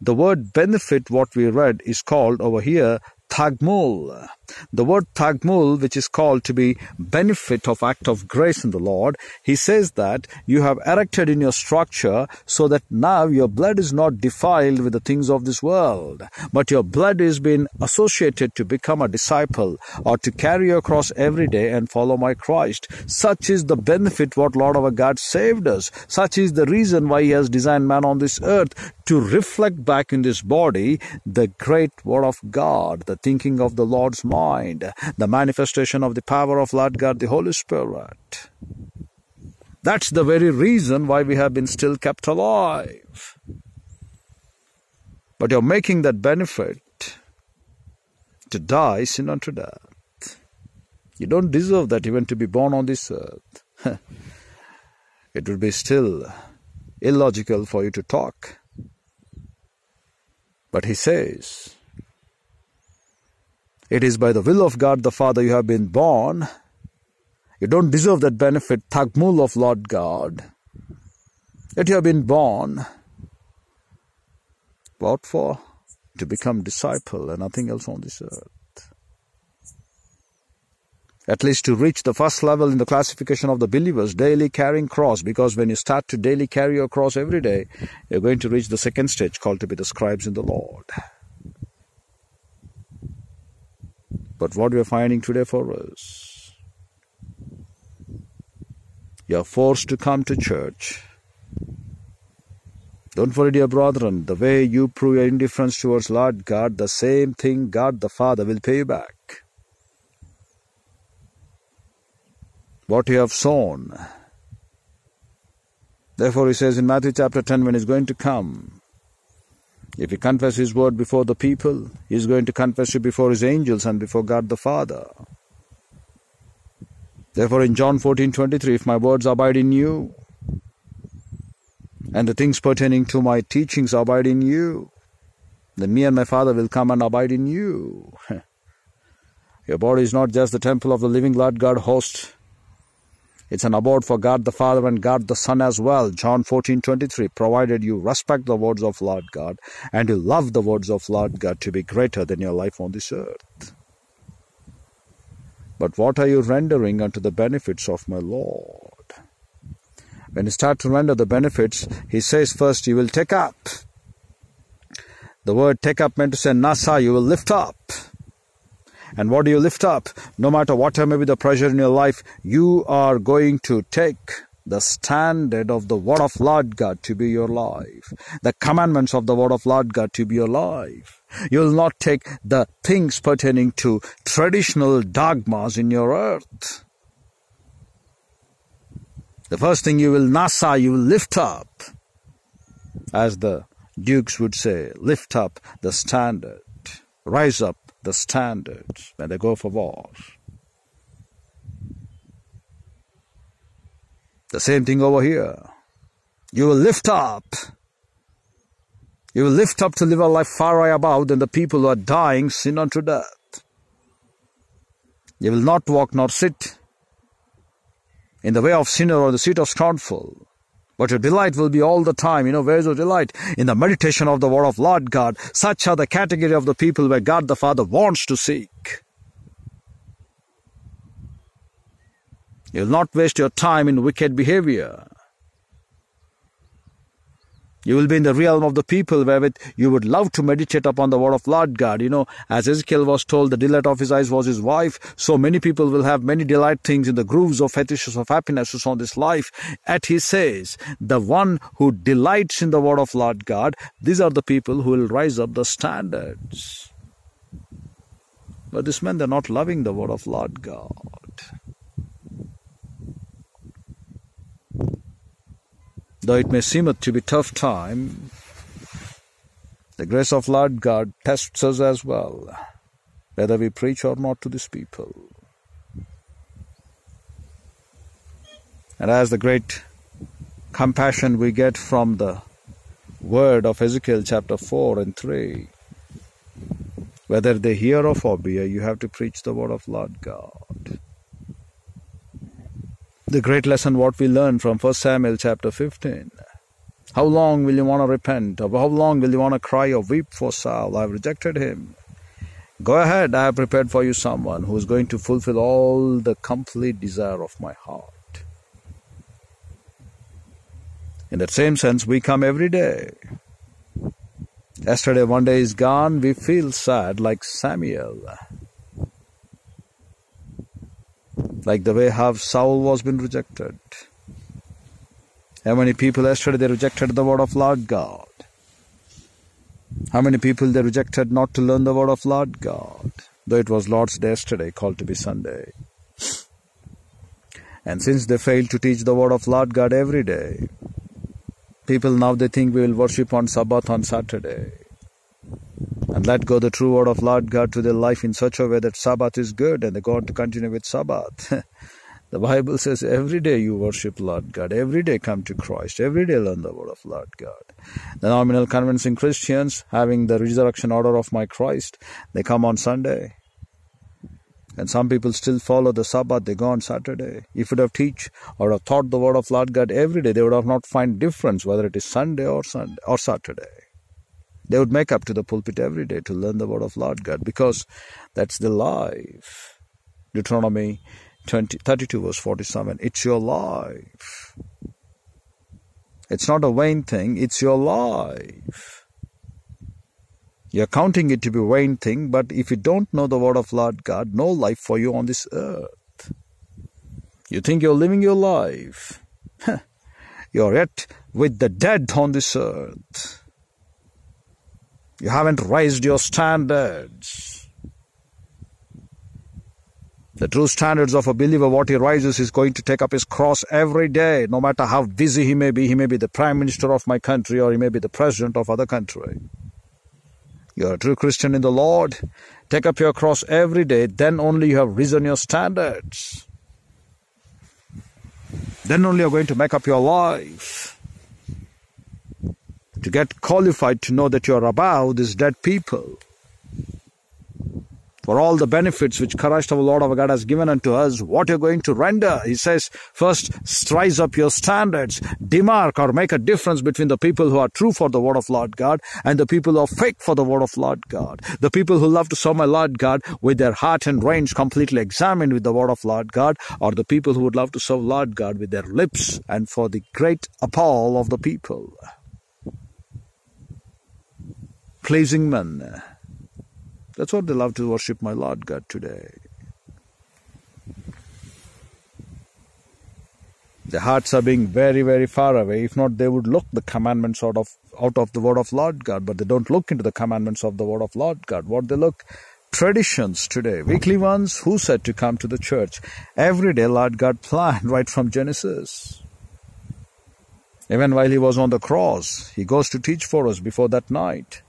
The word benefit, what we read, is called over here tagmul. The word tagmul, which is called to be benefit of act of grace in the Lord, he says that you have erected in your structure so that now your blood is not defiled with the things of this world, but your blood is being associated to become a disciple or to carry your cross every day and follow my Christ. Such is the benefit what Lord our God saved us. Such is the reason why he has designed man on this earth to reflect back in this body the great word of God, the thinking of the Lord's mind, the manifestation of the power of Lord God, the Holy Spirit. That's the very reason why we have been still kept alive. But you're making that benefit to die sin unto death. You don't deserve that even to be born on this earth. it would be still illogical for you to talk. But he says, it is by the will of God the Father you have been born. You don't deserve that benefit, tagmul of Lord God. Yet you have been born. What for? To become disciple and nothing else on this earth. At least to reach the first level in the classification of the believers, daily carrying cross, because when you start to daily carry your cross every day, you're going to reach the second stage called to be the scribes in the Lord. But what we are finding today for us, you're forced to come to church. Don't worry, dear brethren, the way you prove your indifference towards Lord God, the same thing God the Father will pay you back. What you have sown. Therefore, he says in Matthew chapter 10, when he's going to come, if he confess his word before the people, he's going to confess it before his angels and before God the Father. Therefore, in John 14 23, if my words abide in you, and the things pertaining to my teachings abide in you, then me and my Father will come and abide in you. Your body is not just the temple of the living Lord God host. It's an abode for God the Father and God the Son as well. John 14 23. Provided you respect the words of Lord God and you love the words of Lord God to be greater than your life on this earth. But what are you rendering unto the benefits of my Lord? When you start to render the benefits, he says first you will take up. The word take up meant to say nasa, you will lift up. And what do you lift up? No matter what may be the pressure in your life, you are going to take the standard of the word of Lord God to be your life, the commandments of the word of Lord God to be your life. You will not take the things pertaining to traditional dogmas in your earth. The first thing you will nasa, you will lift up, as the dukes would say, lift up the standard, rise up the standards when they go for wars. The same thing over here. You will lift up. You will lift up to live a life far above than the people who are dying sin unto death. You will not walk nor sit in the way of sinner or the seat of scornful. But your delight will be all the time. You know, where's your delight? In the meditation of the word of Lord God. Such are the category of the people where God the Father wants to seek. You'll not waste your time in wicked behavior. You will be in the realm of the people wherewith you would love to meditate upon the word of Lord God. You know, as Ezekiel was told, the delight of his eyes was his wife. So many people will have many delight things in the grooves of fetishes of happinesses on this life. At he says, the one who delights in the word of Lord God, these are the people who will rise up the standards. But this men, they're not loving the word of Lord God. Though it may seem to be tough time, the grace of Lord God tests us as well, whether we preach or not to these people. And as the great compassion we get from the word of Ezekiel chapter 4 and 3, whether they hear or forbear, you have to preach the word of Lord God the great lesson what we learn from 1 Samuel chapter 15. How long will you want to repent? Or how long will you want to cry or weep for Saul? I have rejected him. Go ahead, I have prepared for you someone who is going to fulfill all the complete desire of my heart. In that same sense, we come every day. Yesterday, one day is gone, we feel sad like Samuel like the way how Saul was been rejected. How many people yesterday they rejected the word of Lord God? How many people they rejected not to learn the word of Lord God? Though it was Lord's Day yesterday, called to be Sunday. And since they failed to teach the word of Lord God every day, people now they think we will worship on Sabbath on Saturday and let go the true word of Lord God to their life in such a way that Sabbath is good and they go on to continue with Sabbath. the Bible says every day you worship Lord God, every day come to Christ, every day learn the word of Lord God. The nominal convincing Christians, having the resurrection order of my Christ, they come on Sunday. And some people still follow the Sabbath, they go on Saturday. If you would have teach or have taught the word of Lord God every day, they would have not find difference whether it is Sunday or Sunday or Saturday. They would make up to the pulpit every day to learn the word of Lord God because that's the life. Deuteronomy 20, 32 verse 47. It's your life. It's not a vain thing, it's your life. You're counting it to be a vain thing, but if you don't know the word of Lord God, no life for you on this earth. You think you're living your life. You're yet with the dead on this earth. You haven't raised your standards. The true standards of a believer, what he rises, is going to take up his cross every day, no matter how busy he may be. He may be the prime minister of my country or he may be the president of other country. You're a true Christian in the Lord. Take up your cross every day, then only you have risen your standards. Then only you're going to make up your life. To get qualified to know that you're above these dead people for all the benefits which Christ our Lord our God has given unto us, what you're going to render. He says, first, rise up your standards, demark or make a difference between the people who are true for the word of Lord God and the people who are fake for the word of Lord God. The people who love to serve my Lord God with their heart and range completely examined with the word of Lord God, or the people who would love to serve Lord God with their lips and for the great appall of the people. Pleasing men that's what they love to worship my Lord God today. Their hearts are being very, very far away. If not, they would look the commandments out of out of the word of Lord God, but they don't look into the commandments of the word of Lord God. What they look traditions today, weekly ones, who said to come to the church? Every day Lord God planned right from Genesis. Even while he was on the cross, he goes to teach for us before that night.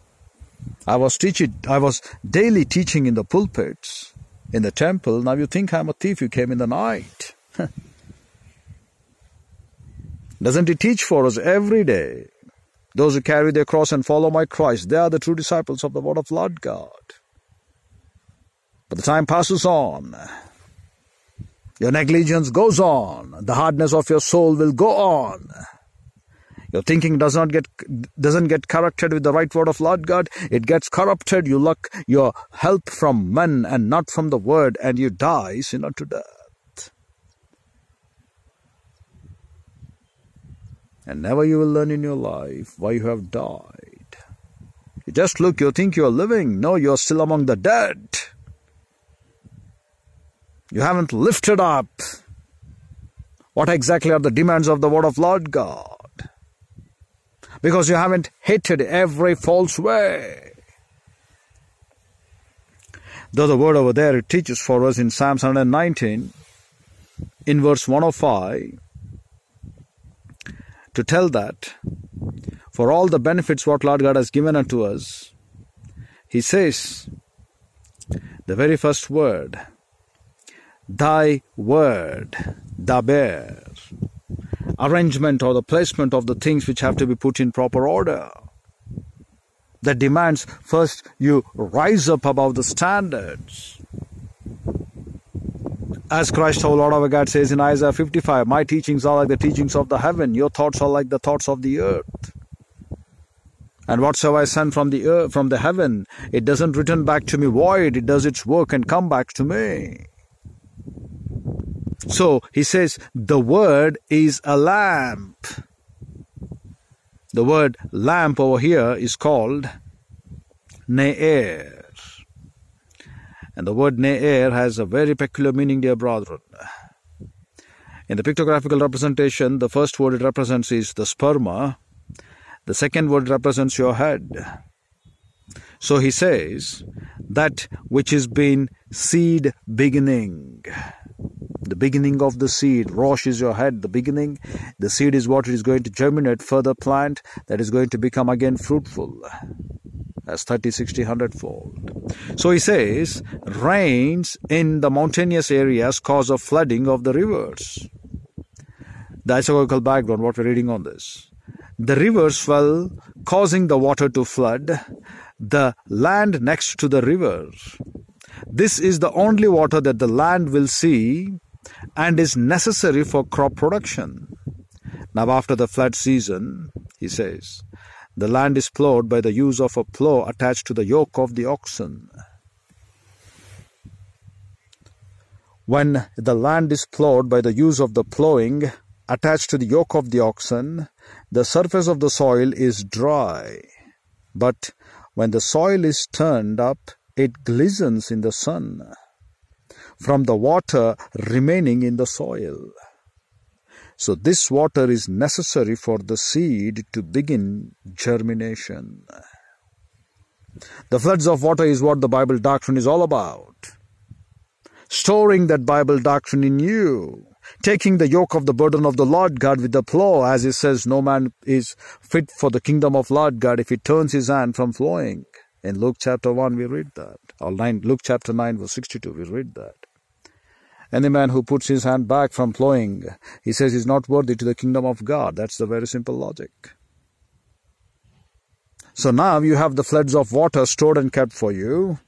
I was teaching, I was daily teaching in the pulpits, in the temple. Now you think I'm a thief, you came in the night. Doesn't he teach for us every day? Those who carry their cross and follow my Christ, they are the true disciples of the word of Lord God. But the time passes on. Your negligence goes on. The hardness of your soul will go on. Your thinking does not get doesn't get corrected with the right word of Lord God. It gets corrupted. You look your help from men and not from the word, and you die sinner to death. And never you will learn in your life why you have died. You just look, you think you are living. No, you are still among the dead. You haven't lifted up. What exactly are the demands of the word of Lord God? Because you haven't hated every false way. Though the word over there it teaches for us in Psalm 119, in verse 105, to tell that for all the benefits what Lord God has given unto us, He says, the very first word, Thy word, Daber, arrangement or the placement of the things which have to be put in proper order. That demands first you rise up above the standards. As Christ our Lord our God says in Isaiah 55, My teachings are like the teachings of the heaven, your thoughts are like the thoughts of the earth. And whatsoever I send from the earth, from the heaven, it doesn't return back to me void, it does its work and come back to me. So he says, the word is a lamp. The word lamp over here is called ne'er. And the word ne'er has a very peculiar meaning, dear brethren. In the pictographical representation, the first word it represents is the sperma. The second word represents your head. So he says, that which has been seed beginning the beginning of the seed. Rosh is your head, the beginning. The seed is what is going to germinate further plant that is going to become again fruitful as 30, 60, 100 fold. So he says, rains in the mountainous areas cause a flooding of the rivers. The historical background, what we're reading on this. The rivers swell, causing the water to flood the land next to the river. This is the only water that the land will see and is necessary for crop production. Now, after the flood season, he says, the land is plowed by the use of a plow attached to the yoke of the oxen. When the land is plowed by the use of the plowing attached to the yoke of the oxen, the surface of the soil is dry. But when the soil is turned up, it glistens in the sun. From the water remaining in the soil. So, this water is necessary for the seed to begin germination. The floods of water is what the Bible doctrine is all about. Storing that Bible doctrine in you taking the yoke of the burden of the Lord God with the plow, as he says, no man is fit for the kingdom of Lord God if he turns his hand from flowing. In Luke chapter 1, we read that. Or 9, Luke chapter 9, verse 62, we read that. Any man who puts his hand back from plowing, he says he's not worthy to the kingdom of God. That's the very simple logic. So now you have the floods of water stored and kept for you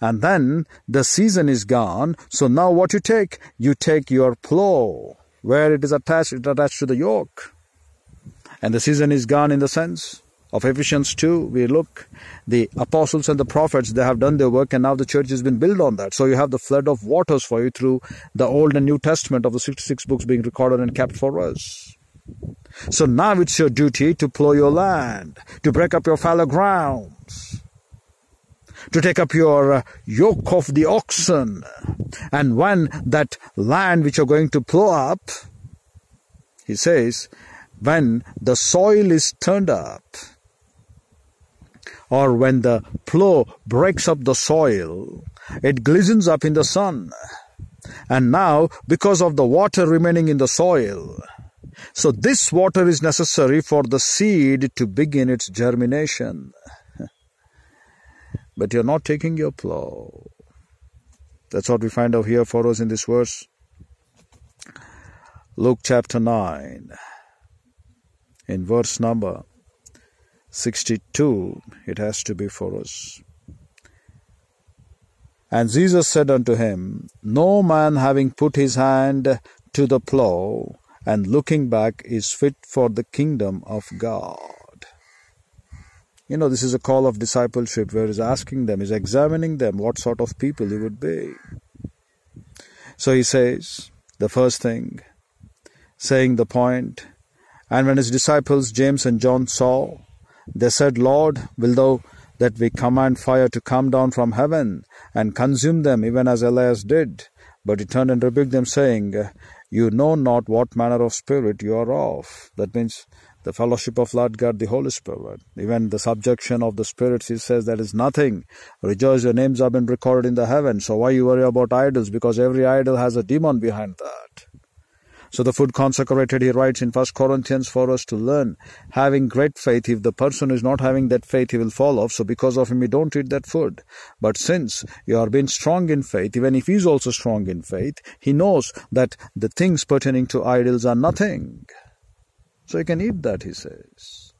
and then the season is gone. So now what you take? You take your plow where it is attached, it attached to the yoke. And the season is gone in the sense of Ephesians 2. We look, the apostles and the prophets, they have done their work and now the church has been built on that. So you have the flood of waters for you through the Old and New Testament of the 66 books being recorded and kept for us. So now it's your duty to plow your land, to break up your fallow grounds, to take up your uh, yoke of the oxen. And when that land which you're going to plow up, he says, when the soil is turned up, or when the plow breaks up the soil, it glistens up in the sun. And now, because of the water remaining in the soil, so this water is necessary for the seed to begin its germination but you're not taking your plow. That's what we find out here for us in this verse. Luke chapter 9, in verse number 62, it has to be for us. And Jesus said unto him, No man having put his hand to the plow and looking back is fit for the kingdom of God. You know, this is a call of discipleship where he's asking them, he's examining them what sort of people he would be. So he says, the first thing, saying the point, and when his disciples James and John saw, they said, Lord, will thou that we command fire to come down from heaven and consume them, even as Elias did? But he turned and rebuked them, saying, You know not what manner of spirit you are of. That means the fellowship of Lord God, the Holy Spirit, even the subjection of the spirits, he says that is nothing. Rejoice, your names have been recorded in the heavens. So why you worry about idols? Because every idol has a demon behind that. So the food consecrated, he writes in First Corinthians for us to learn. Having great faith, if the person is not having that faith, he will fall off. So because of him, you don't eat that food. But since you are being strong in faith, even if he is also strong in faith, he knows that the things pertaining to idols are nothing. So you can eat that, he says.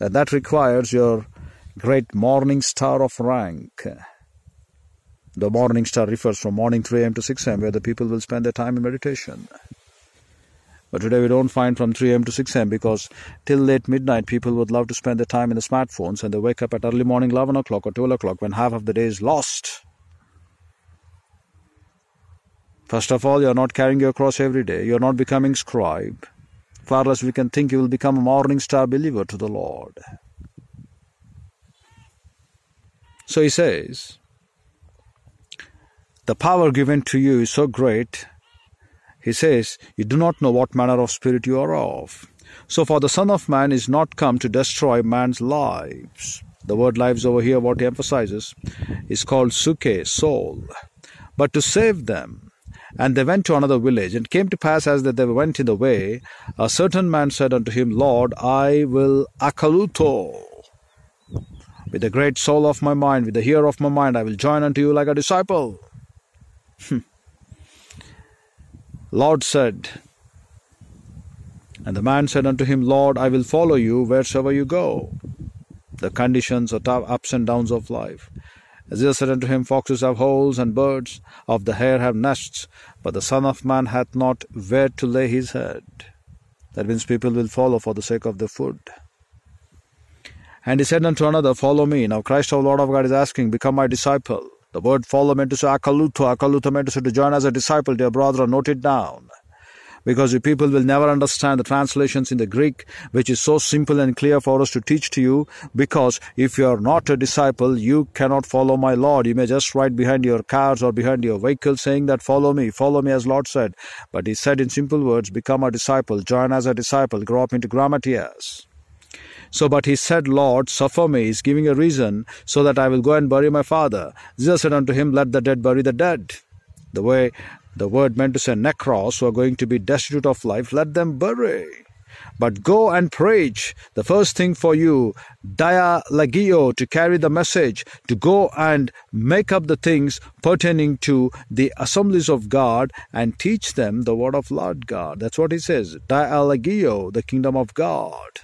And that requires your great morning star of rank. The morning star refers from morning 3 am to 6 am, where the people will spend their time in meditation. But today we don't find from 3 am to 6 am because till late midnight people would love to spend their time in the smartphones and they wake up at early morning 11 o'clock or 12 o'clock when half of the day is lost. First of all, you're not carrying your cross every day. You're not becoming scribe far as we can think, you will become a morning star believer to the Lord. So he says, The power given to you is so great. He says, You do not know what manner of spirit you are of. So, for the Son of Man is not come to destroy man's lives. The word lives over here, what he emphasizes, is called suke, soul, but to save them. And they went to another village. And came to pass as that they went in the way, a certain man said unto him, Lord, I will akaluto. With the great soul of my mind, with the ear of my mind, I will join unto you like a disciple. Hmm. Lord said, and the man said unto him, Lord, I will follow you wheresoever you go. The conditions, or ups and downs of life. As Jesus said unto him, Foxes have holes, and birds of the air have nests, but the Son of Man hath not where to lay his head. That means people will follow for the sake of the food. And he said unto another, Follow me. Now Christ our Lord of God is asking, Become my disciple. The word follow meant to say akaluto. Akaluto meant to say to join as a disciple, dear brother, note it down. because you people will never understand the translations in the Greek, which is so simple and clear for us to teach to you. Because if you are not a disciple, you cannot follow my Lord. You may just ride behind your cars or behind your vehicle saying that follow me, follow me as Lord said. But he said in simple words, become a disciple, join as a disciple, grow up into grammatias. So, but he said, Lord, suffer me. He's giving a reason so that I will go and bury my father. Jesus said unto him, Let the dead bury the dead. The way the word meant to say necros, who are going to be destitute of life, let them bury. But go and preach. The first thing for you, dialogio, to carry the message, to go and make up the things pertaining to the assemblies of God and teach them the word of Lord God. That's what he says. Dialogio, the kingdom of God.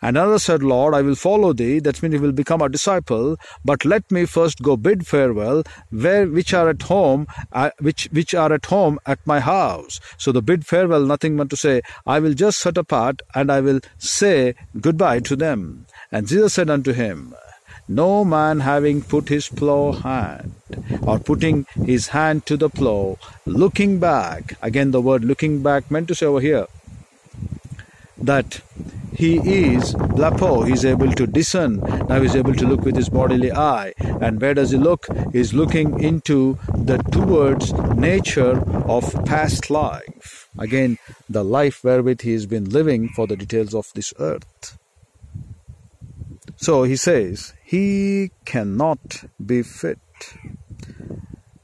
Another said, Lord, I will follow thee. That means he will become a disciple. But let me first go bid farewell, where which are at home, uh, which which are at home at my house. So the bid farewell, nothing but to say, I will just set apart and I will say goodbye to them. And Jesus said unto him, no man having put his plough hand or putting his hand to the plough, looking back, again the word looking back meant to say over here that he is blapo he's able to discern. Now he's able to look with his bodily eye. And where does he look? He's looking into the towards nature of past life. Again the life wherewith he has been living for the details of this earth. So he says he cannot be fit.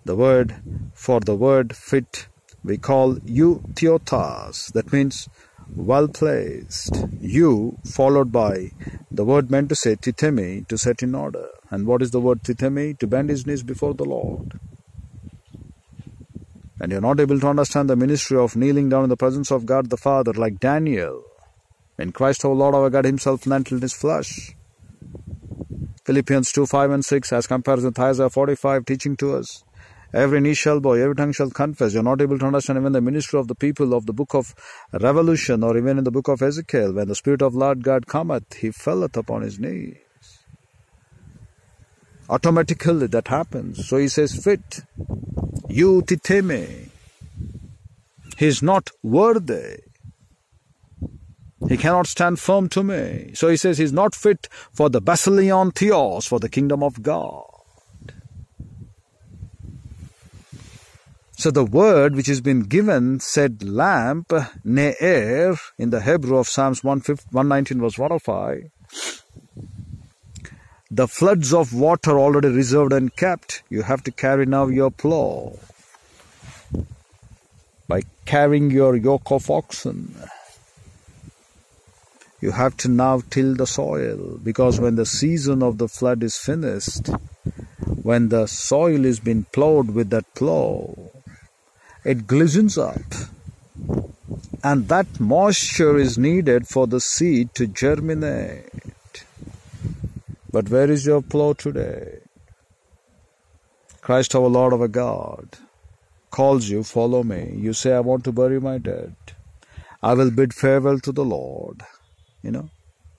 The word for the word fit we call you theotas that means well placed. You followed by the word meant to say tithemi, to set in order. And what is the word tithemi? To bend his knees before the Lord. And you're not able to understand the ministry of kneeling down in the presence of God the Father like Daniel. When Christ our Lord our God himself knelt in his flesh. Philippians 2, 5 and 6 as comparison with Isaiah 45 teaching to us Every knee shall bow, every tongue shall confess. You're not able to understand even the ministry of the people of the book of Revelation or even in the book of Ezekiel. When the Spirit of Lord God cometh, he felleth upon his knees. Automatically that happens. So he says, Fit, you tithemi. He is not worthy. He cannot stand firm to me. So he says he's not fit for the basileon theos, for the kingdom of God. So the word which has been given said lamp, ne'er, in the Hebrew of Psalms 119 verse 105. The floods of water already reserved and kept. You have to carry now your plow. By carrying your yoke of oxen. You have to now till the soil because when the season of the flood is finished, when the soil is been plowed with that plow, it glistens up. And that moisture is needed for the seed to germinate. But where is your plow today? Christ our Lord our God calls you, follow me. You say, I want to bury my dead. I will bid farewell to the Lord. You know,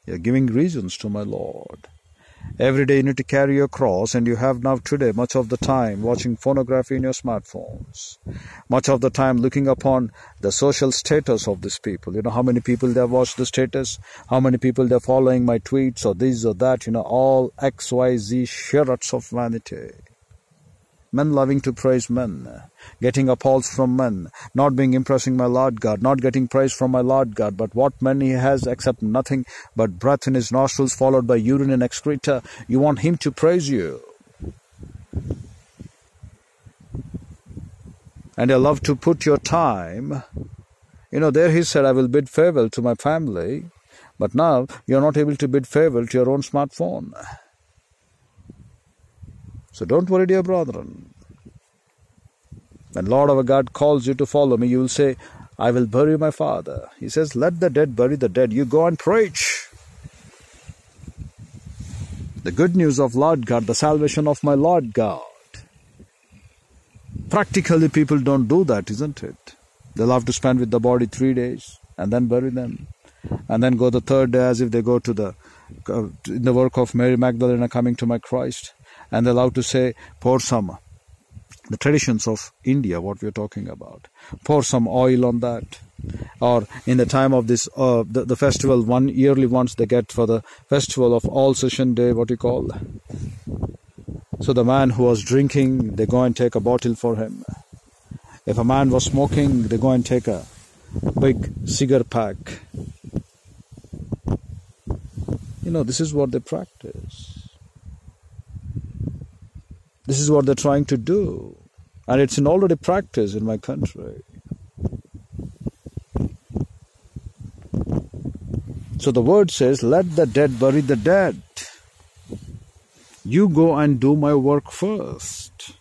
you're giving reasons to my Lord. Every day you need to carry your cross, and you have now today much of the time watching phonography in your smartphones, much of the time looking upon the social status of these people. You know how many people they have watched the status, how many people they're following my tweets or this or that. You know all X Y Z sherrats of vanity men loving to praise men, getting applause from men, not being impressing my Lord God, not getting praise from my Lord God, but what men he has except nothing but breath in his nostrils followed by urine and excreta. You want him to praise you. And I love to put your time. You know, there he said, I will bid farewell to my family. But now you're not able to bid farewell to your own smartphone. So don't worry, dear brethren. When Lord our God calls you to follow me, you will say, I will bury my father. He says, Let the dead bury the dead. You go and preach. The good news of Lord God, the salvation of my Lord God. Practically, people don't do that, isn't it? They love to spend with the body three days and then bury them. And then go the third day as if they go to the uh, in the work of Mary Magdalene coming to my Christ and allowed to say, pour some the traditions of India, what we're talking about. Pour some oil on that. Or in the time of this, uh, the, the festival, one yearly once they get for the festival of all session day, what you call. So the man who was drinking, they go and take a bottle for him. If a man was smoking, they go and take a big cigar pack. You know, this is what they practice. This is what they're trying to do. And it's an already practice in my country. So the word says, Let the dead bury the dead. You go and do my work first.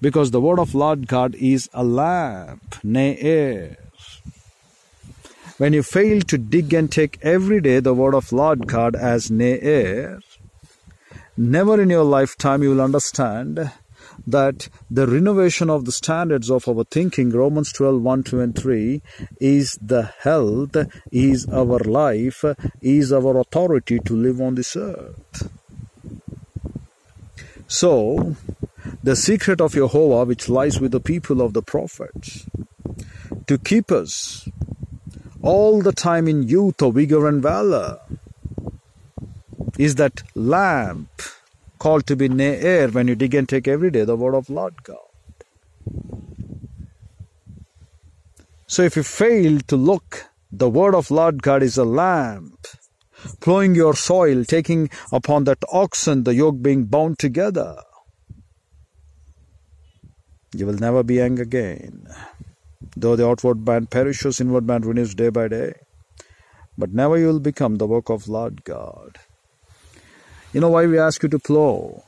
Because the word of Lord God is a lamp, ne'er. When you fail to dig and take every day the word of Lord God as ne'er, Never in your lifetime you will understand that the renovation of the standards of our thinking, Romans 12 1, 2, and 3, is the health, is our life, is our authority to live on this earth. So, the secret of Jehovah, which lies with the people of the prophets, to keep us all the time in youth of vigor and valor, is that lamp called to be ne'er when you dig and take every day the word of Lord God. So if you fail to look, the word of Lord God is a lamp, plowing your soil, taking upon that oxen the yoke being bound together. You will never be young again. Though the outward man perishes, inward man renews day by day. But never you will become the work of Lord God. You know why we ask you to plow?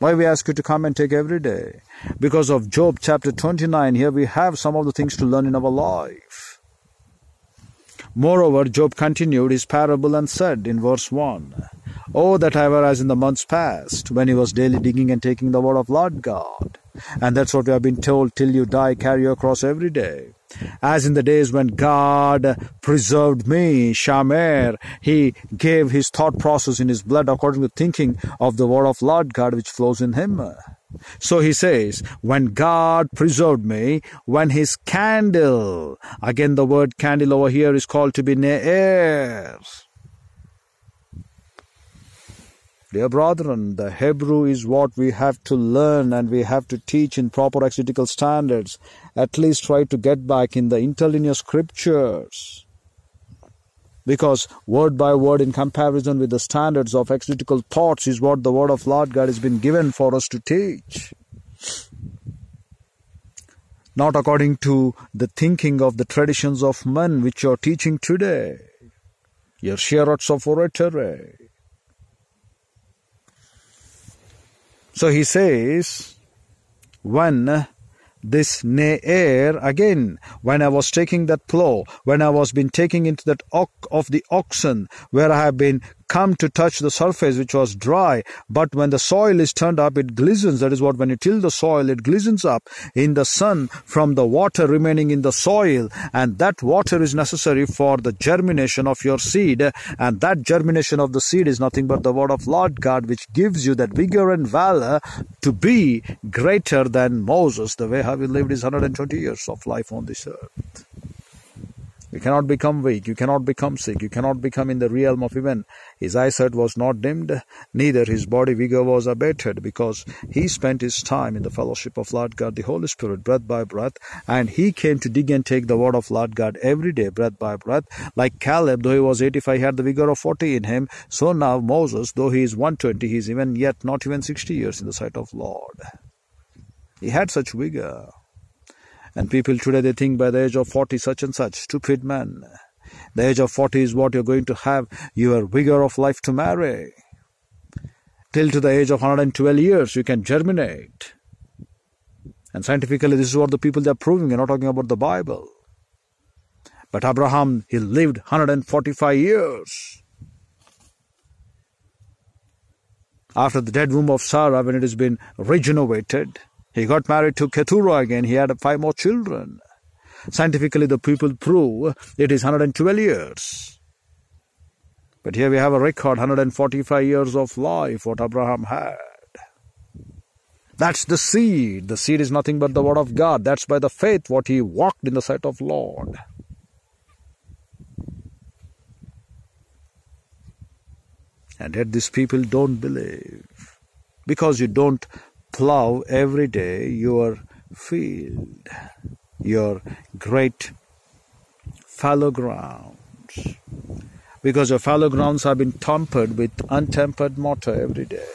Why we ask you to come and take every day? Because of Job chapter 29, here we have some of the things to learn in our life. Moreover, Job continued his parable and said in verse 1 Oh, that I were as in the months past, when he was daily digging and taking the word of Lord God. And that's what we have been told till you die, carry your cross every day as in the days when God preserved me, Shamer, he gave his thought process in his blood according to thinking of the word of Lord God which flows in him. So he says, when God preserved me, when his candle, again the word candle over here is called to be ne'er, Dear brethren, the Hebrew is what we have to learn and we have to teach in proper exegetical standards. At least try to get back in the interlinear scriptures. Because word by word, in comparison with the standards of exegetical thoughts, is what the word of Lord God has been given for us to teach. Not according to the thinking of the traditions of men which you are teaching today. Your shearers of oratory So he says, when this ne'er again when i was taking that plow when i was been taking into that ox of the oxen where i have been come to touch the surface which was dry. But when the soil is turned up it glistens. That is what when you till the soil it glistens up in the sun from the water remaining in the soil. And that water is necessary for the germination of your seed. And that germination of the seed is nothing but the word of lord god which gives you that vigor and valor to be greater than moses the way how he lived his 120 years of life on this earth you cannot become weak. You cannot become sick. You cannot become in the realm of even. His eyesight was not dimmed, neither his body vigor was abated, because he spent his time in the fellowship of Lord God, the Holy Spirit, breath by breath, and he came to dig and take the word of Lord God every day, breath by breath. Like Caleb, though he was 85, he had the vigor of 40 in him. So now Moses, though he is 120, he is even yet not even 60 years in the sight of Lord. He had such vigor. And people today they think by the age of 40 such and such, stupid man. The age of 40 is what you're going to have your vigor of life to marry. Till to the age of 112 years you can germinate. And scientifically this is what the people they are proving, you're not talking about the Bible. But Abraham, he lived 145 years. After the dead womb of Sarah, when it has been regenerated, he got married to Keturah again. He had five more children. Scientifically, the people prove it is 112 years. But here we have a record 145 years of life, what Abraham had. That's the seed. The seed is nothing but the word of God. That's by the faith what he walked in the sight of Lord. And yet these people don't believe. Because you don't plow every day your field, your great fallow grounds. Because your fallow grounds have been tampered with untempered mortar every day.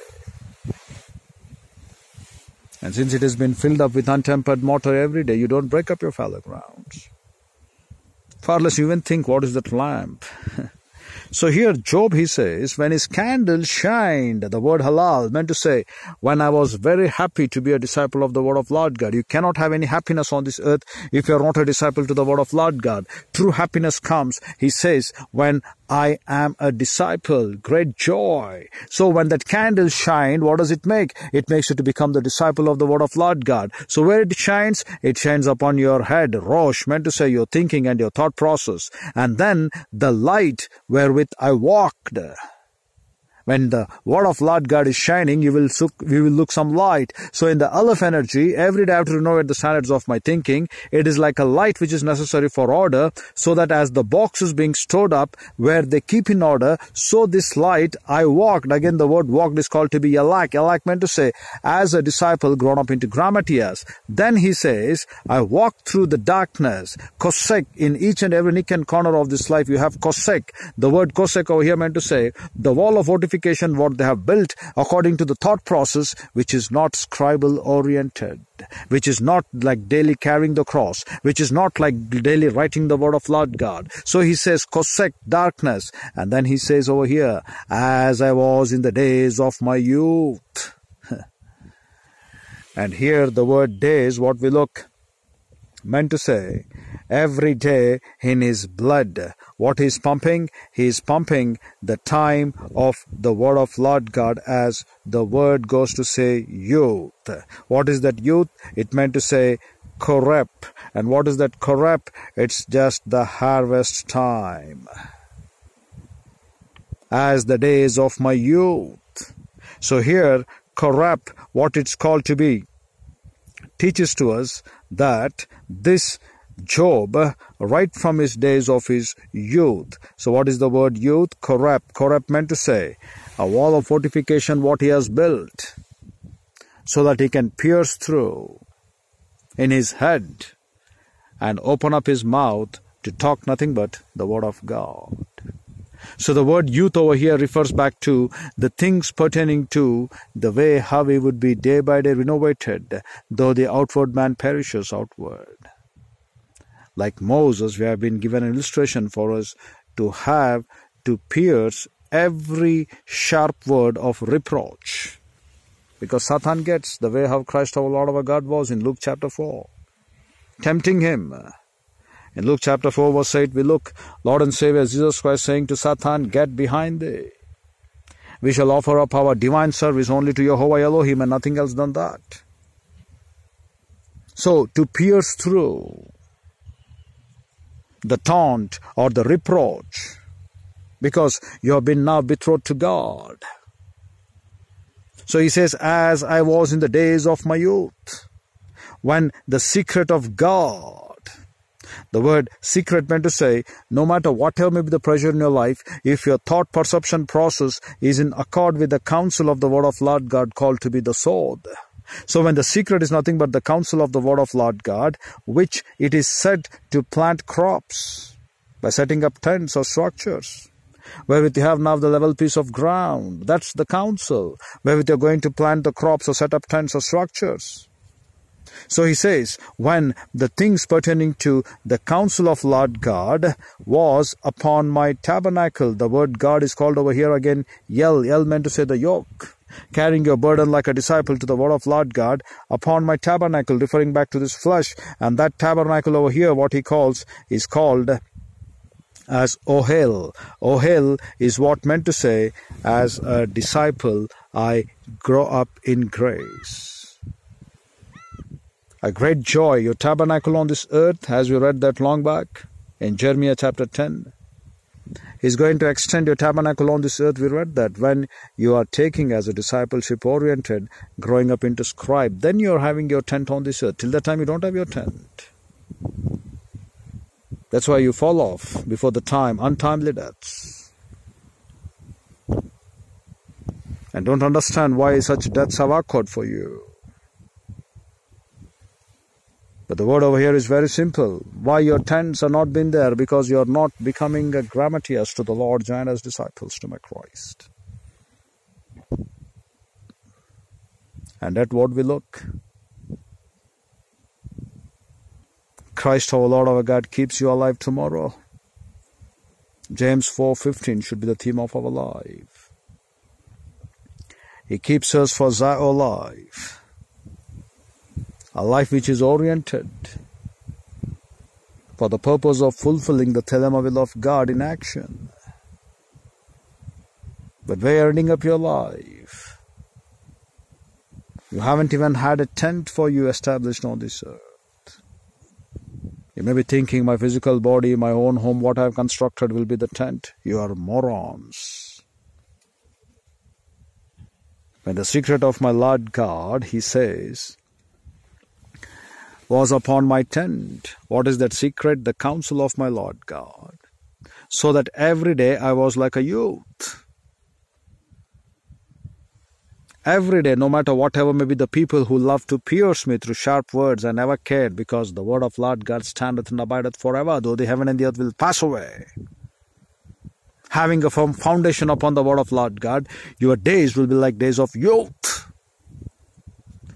And since it has been filled up with untempered mortar every day, you don't break up your fallow grounds. Far less you even think, what is that lamp? So here Job he says, when his candle shined, the word halal meant to say, when I was very happy to be a disciple of the word of Lord God. You cannot have any happiness on this earth if you are not a disciple to the word of Lord God. True happiness comes, he says, when I am a disciple. Great joy. So when that candle shined, what does it make? It makes you to become the disciple of the word of Lord God. So where it shines, it shines upon your head. Rosh, meant to say your thinking and your thought process. And then the light wherewith I walked. When the word of Lord God is shining, you will, you will look some light. So in the Aleph energy, every day I have to renovate the standards of my thinking. It is like a light which is necessary for order, so that as the box is being stored up, where they keep in order, so this light I walked. Again, the word walked is called to be elak. Elak meant to say, as a disciple grown up into grammatias. Then he says, I walked through the darkness. Kosek, in each and every nick and corner of this life, you have kosek. The word kosek over here meant to say, the wall of fortification what they have built according to the thought process which is not scribal oriented which is not like daily carrying the cross which is not like daily writing the word of lord god. So he says kosek darkness. And then he says over here as i was in the days of my youth. And here the word days what we look meant to say every day in his blood what he's pumping? He's pumping the time of the word of Lord God as the word goes to say youth. What is that youth? It meant to say corrupt. And what is that corrupt? It's just the harvest time. As the days of my youth. So here, corrupt, what it's called to be, teaches to us that this Job right from his days of his youth. So what is the word youth? Corrupt. Corrupt meant to say a wall of fortification what he has built so that he can pierce through in his head and open up his mouth to talk nothing but the word of God. So the word youth over here refers back to the things pertaining to the way how we would be day by day renovated, though the outward man perishes outward. Like Moses, we have been given an illustration for us to have to pierce every sharp word of reproach. Because Satan gets the way how Christ our Lord our God was in Luke chapter 4, tempting him. In Luke chapter 4, verse 8, we look, Lord and Savior Jesus Christ saying to Satan, Get behind thee. We shall offer up our divine service only to Jehovah Elohim and nothing else than that. So, to pierce through the taunt or the reproach because you have been now betrothed to God. So he says, as I was in the days of my youth, when the secret of God, the word secret meant to say, no matter whatever may be the pressure in your life, if your thought perception process is in accord with the counsel of the word of Lord God called to be the sword, so when the secret is nothing but the counsel of the word of Lord God, which it is said to plant crops by setting up tents or structures, wherewith you have now the level piece of ground. That's the counsel, wherewith you're going to plant the crops or set up tents or structures. So he says, when the things pertaining to the counsel of Lord God was upon my tabernacle, the word God is called over here again, Yel, Yel meant to say the yoke carrying your burden like a disciple to the word of Lord God upon my tabernacle, referring back to this flesh. And that tabernacle over here, what he calls, is called as Ohel. Ohel is what meant to say, as a disciple, I grow up in grace. A great joy, your tabernacle on this earth, as we read that long back in Jeremiah chapter 10. He's going to extend your tabernacle on this earth. We read that when you are taking as a discipleship oriented, growing up into scribe, then you're having your tent on this earth. Till that time, you don't have your tent. That's why you fall off before the time, untimely deaths. And don't understand why such deaths have occurred for you. But the word over here is very simple. Why your tents are not been there? Because you are not becoming a grammatias to the Lord and as disciples to my Christ. And at what we look. Christ our Lord our God keeps you alive tomorrow. James 4:15 should be the theme of our life. He keeps us for our life a life which is oriented for the purpose of fulfilling the telema will of God in action. But where you're ending up your life, you haven't even had a tent for you established on this earth. You may be thinking, my physical body, my own home, what I've constructed will be the tent. You are morons. When the secret of my Lord God, he says, was upon my tent. What is that secret? The counsel of my Lord God. So that every day I was like a youth. Every day, no matter whatever may be the people who love to pierce me through sharp words, I never cared because the word of Lord God standeth and abideth forever, though the heaven and the earth will pass away. Having a firm foundation upon the word of Lord God, your days will be like days of youth.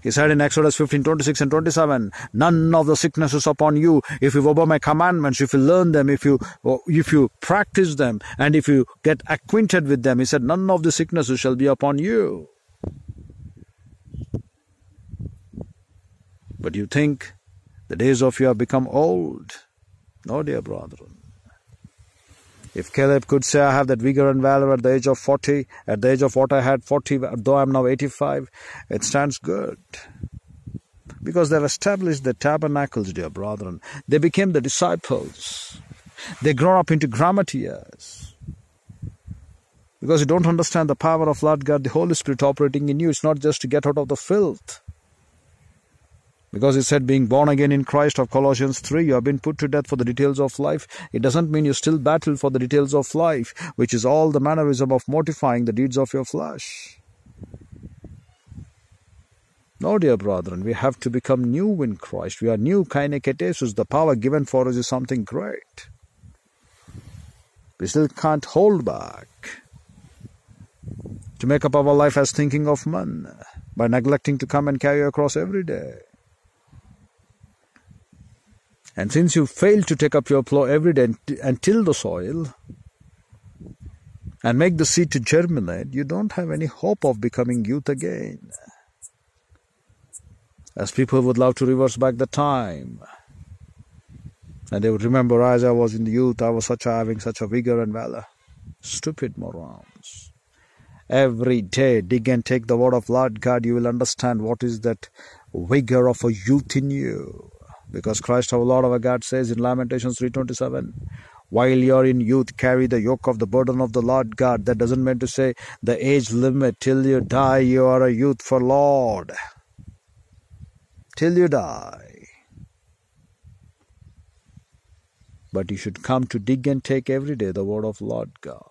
He said in Exodus 15 26 and 27, None of the sicknesses upon you, if you obey my commandments, if you learn them, if you if you practice them, and if you get acquainted with them. He said, None of the sicknesses shall be upon you. But you think the days of you have become old. No, dear brethren. If Caleb could say, I have that vigor and valor at the age of 40, at the age of what I had 40, though I'm now 85, it stands good. Because they've established the tabernacles, dear brethren. They became the disciples. They grow up into grammatias. Because you don't understand the power of Lord God, the Holy Spirit operating in you. It's not just to get out of the filth. Because he said, being born again in Christ of Colossians 3, you have been put to death for the details of life. It doesn't mean you still battle for the details of life, which is all the mannerism of mortifying the deeds of your flesh. No, dear brethren, we have to become new in Christ. We are new kainaketesus. The power given for us is something great. We still can't hold back to make up our life as thinking of man by neglecting to come and carry across every day. And since you fail to take up your plow every day and till the soil and make the seed to germinate, you don't have any hope of becoming youth again. As people would love to reverse back the time. And they would remember as I was in the youth, I was such a, having such a vigor and valor. Stupid morons. Every day, dig and take the word of Lord God, you will understand what is that vigor of a youth in you. Because Christ our Lord our God says in Lamentations 3.27, while you're in youth, carry the yoke of the burden of the Lord God. That doesn't mean to say the age limit. Till you die, you are a youth for Lord. Till you die. But you should come to dig and take every day the word of Lord God.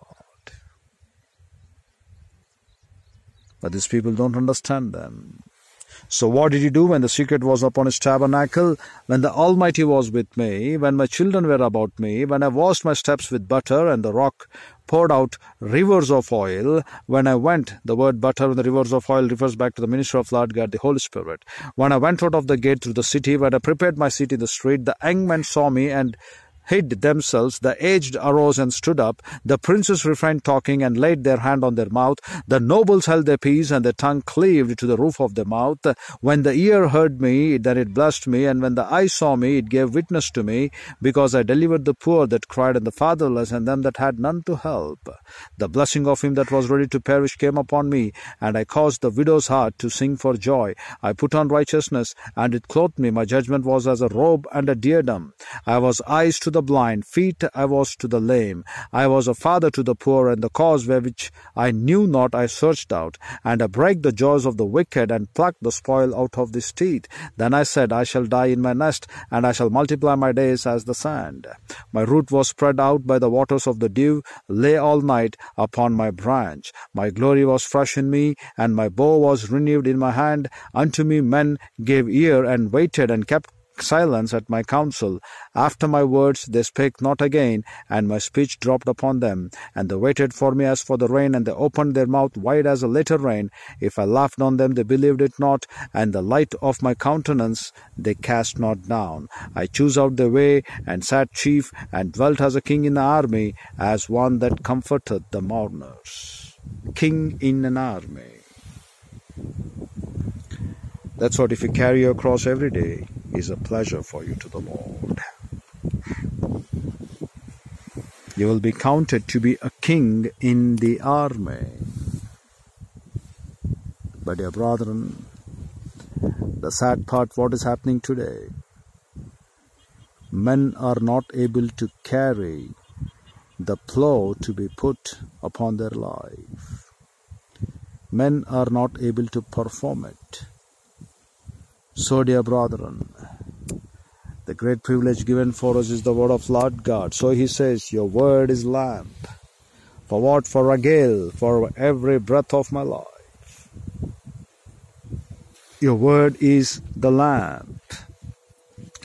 But these people don't understand them. So what did he do when the secret was upon his tabernacle? When the Almighty was with me, when my children were about me, when I washed my steps with butter and the rock poured out rivers of oil. When I went, the word butter and the rivers of oil refers back to the ministry of Lord God, the Holy Spirit. When I went out of the gate through the city, when I prepared my seat in the street, the young men saw me and hid themselves. The aged arose and stood up. The princes refrained talking and laid their hand on their mouth. The nobles held their peace and their tongue cleaved to the roof of their mouth. When the ear heard me, then it blessed me, and when the eye saw me, it gave witness to me, because I delivered the poor that cried and the fatherless and them that had none to help. The blessing of him that was ready to perish came upon me, and I caused the widow's heart to sing for joy. I put on righteousness, and it clothed me. My judgment was as a robe and a diadem. I was eyes to the blind, feet I was to the lame. I was a father to the poor, and the cause where which I knew not I searched out, and I break the jaws of the wicked, and pluck the spoil out of his teeth. Then I said, I shall die in my nest, and I shall multiply my days as the sand. My root was spread out by the waters of the dew, lay all night upon my branch. My glory was fresh in me, and my bow was renewed in my hand. Unto me men gave ear and waited and kept silence at my counsel. After my words they spake not again, and my speech dropped upon them. And they waited for me as for the rain, and they opened their mouth wide as a later rain. If I laughed on them, they believed it not, and the light of my countenance they cast not down. I chose out the way, and sat chief, and dwelt as a king in the army, as one that comforteth the mourners. King in an army. That's what if you carry your cross every day is a pleasure for you to the Lord. You will be counted to be a king in the army. But dear brethren, the sad part what is happening today, men are not able to carry the plow to be put upon their life. Men are not able to perform it so, dear brethren, the great privilege given for us is the word of Lord God. So he says, Your word is lamp. For what? For a gale, for every breath of my life. Your word is the lamp.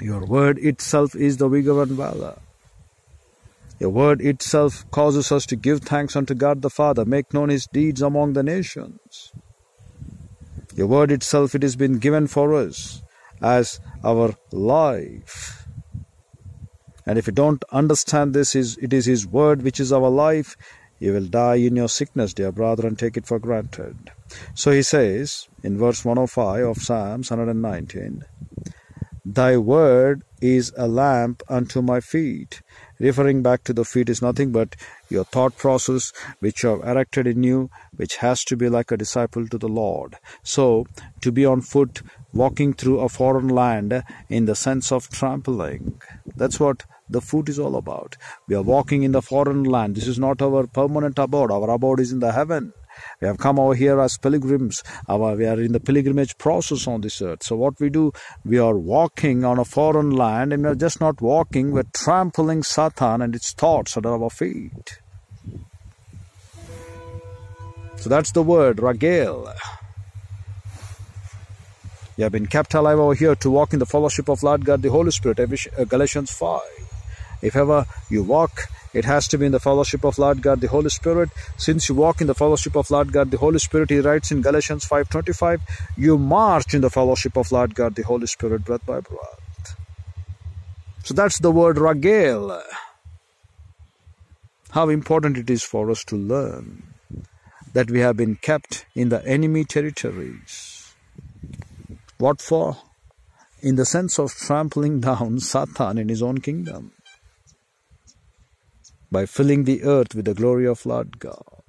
Your word itself is the vigor and valor. Your word itself causes us to give thanks unto God the Father, make known his deeds among the nations. Your word itself, it has been given for us as our life. And if you don't understand this, it is His word which is our life, you will die in your sickness, dear brother, and take it for granted. So he says in verse 105 of Psalms 119, Thy word is a lamp unto my feet. Referring back to the feet is nothing but your thought process which you have erected in you, which has to be like a disciple to the Lord. So, to be on foot, walking through a foreign land in the sense of trampling, that's what the foot is all about. We are walking in the foreign land. This is not our permanent abode. Our abode is in the heaven. We have come over here as pilgrims. Our, we are in the pilgrimage process on this earth. So what we do, we are walking on a foreign land and we are just not walking, we're trampling Satan and its thoughts at our feet. So that's the word, Ragel. You have been kept alive over here to walk in the fellowship of Lord God, the Holy Spirit, uh, Galatians 5. If ever you walk it has to be in the fellowship of Lord God the Holy Spirit. Since you walk in the fellowship of Lord God the Holy Spirit, he writes in Galatians 5.25, you march in the fellowship of Lord God the Holy Spirit breath by breath. So that's the word ragel. How important it is for us to learn that we have been kept in the enemy territories. What for? In the sense of trampling down Satan in his own kingdom by filling the earth with the glory of Lord God.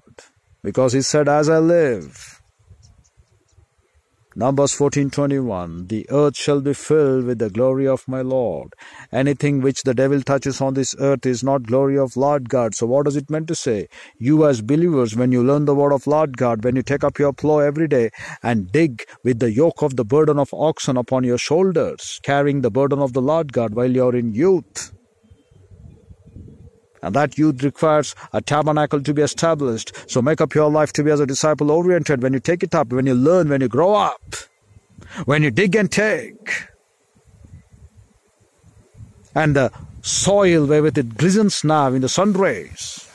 Because he said, As I live, Numbers 14:21 The earth shall be filled with the glory of my Lord. Anything which the devil touches on this earth is not glory of Lord God. So what does it mean to say? You as believers when you learn the word of Lord God, when you take up your plow every day and dig with the yoke of the burden of oxen upon your shoulders, carrying the burden of the Lord God while you are in youth, and that youth requires a tabernacle to be established. So make up your life to be as a disciple oriented when you take it up, when you learn, when you grow up, when you dig and take. And the soil wherewith it glistens now in the sun rays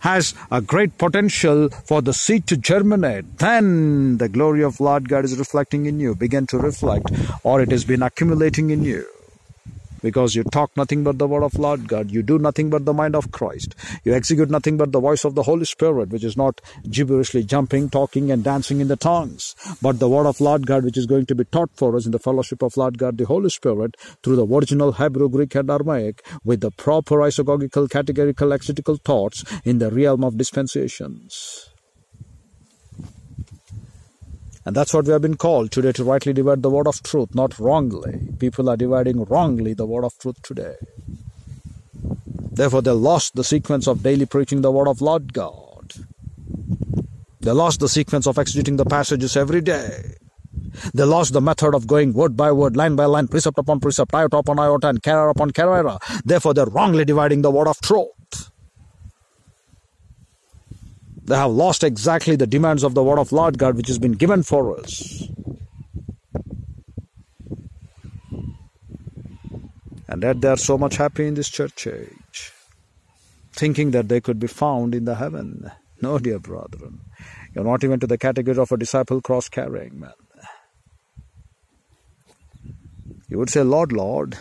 has a great potential for the seed to germinate, then the glory of Lord God is reflecting in you. Begin to reflect, or it has been accumulating in you because you talk nothing but the word of Lord God. You do nothing but the mind of Christ. You execute nothing but the voice of the Holy Spirit, which is not gibberishly jumping, talking, and dancing in the tongues, but the word of Lord God, which is going to be taught for us in the fellowship of Lord God, the Holy Spirit, through the original Hebrew, Greek, and Aramaic, with the proper isagogical, categorical, exegetical thoughts in the realm of dispensations. And that's what we have been called today to rightly divide the word of truth, not wrongly. People are dividing wrongly the word of truth today. Therefore, they lost the sequence of daily preaching the word of Lord God. They lost the sequence of exegeting the passages every day. They lost the method of going word by word, line by line, precept upon precept, iota upon iota, and kara upon kara. Therefore, they're wrongly dividing the word of truth. They have lost exactly the demands of the word of Lord God which has been given for us. And yet they are so much happy in this church age, thinking that they could be found in the heaven. No, dear brethren, you're not even to the category of a disciple cross carrying man. You would say, Lord, Lord,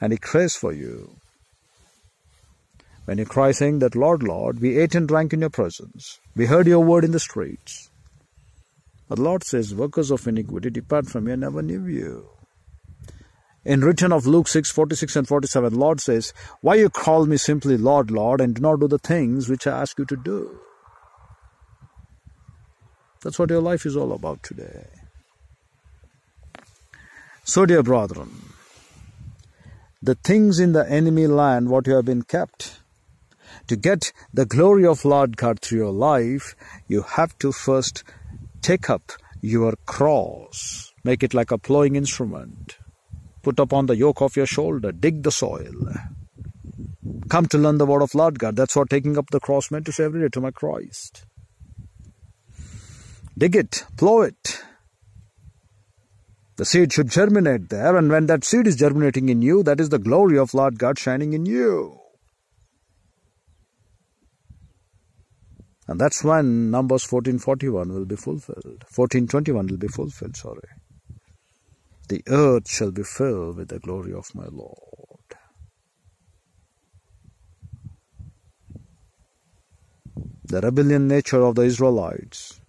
and He craves for you. When you cry saying that, Lord, Lord, we ate and drank in your presence, we heard your word in the streets. But the Lord says, Workers of iniquity, depart from me, I never knew you. In written of Luke 6, 46 and 47, Lord says, Why you call me simply Lord, Lord, and do not do the things which I ask you to do? That's what your life is all about today. So, dear brethren, the things in the enemy land, what you have been kept, to get the glory of Lord God through your life, you have to first take up your cross, make it like a plowing instrument, put upon the yoke of your shoulder, dig the soil. Come to learn the word of Lord God. That's what taking up the cross meant to say every day to my Christ. Dig it, plow it. The seed should germinate there, and when that seed is germinating in you, that is the glory of Lord God shining in you. And that's when Numbers 1441 will be fulfilled. 1421 will be fulfilled, sorry. The earth shall be filled with the glory of my Lord. The rebellion nature of the Israelites.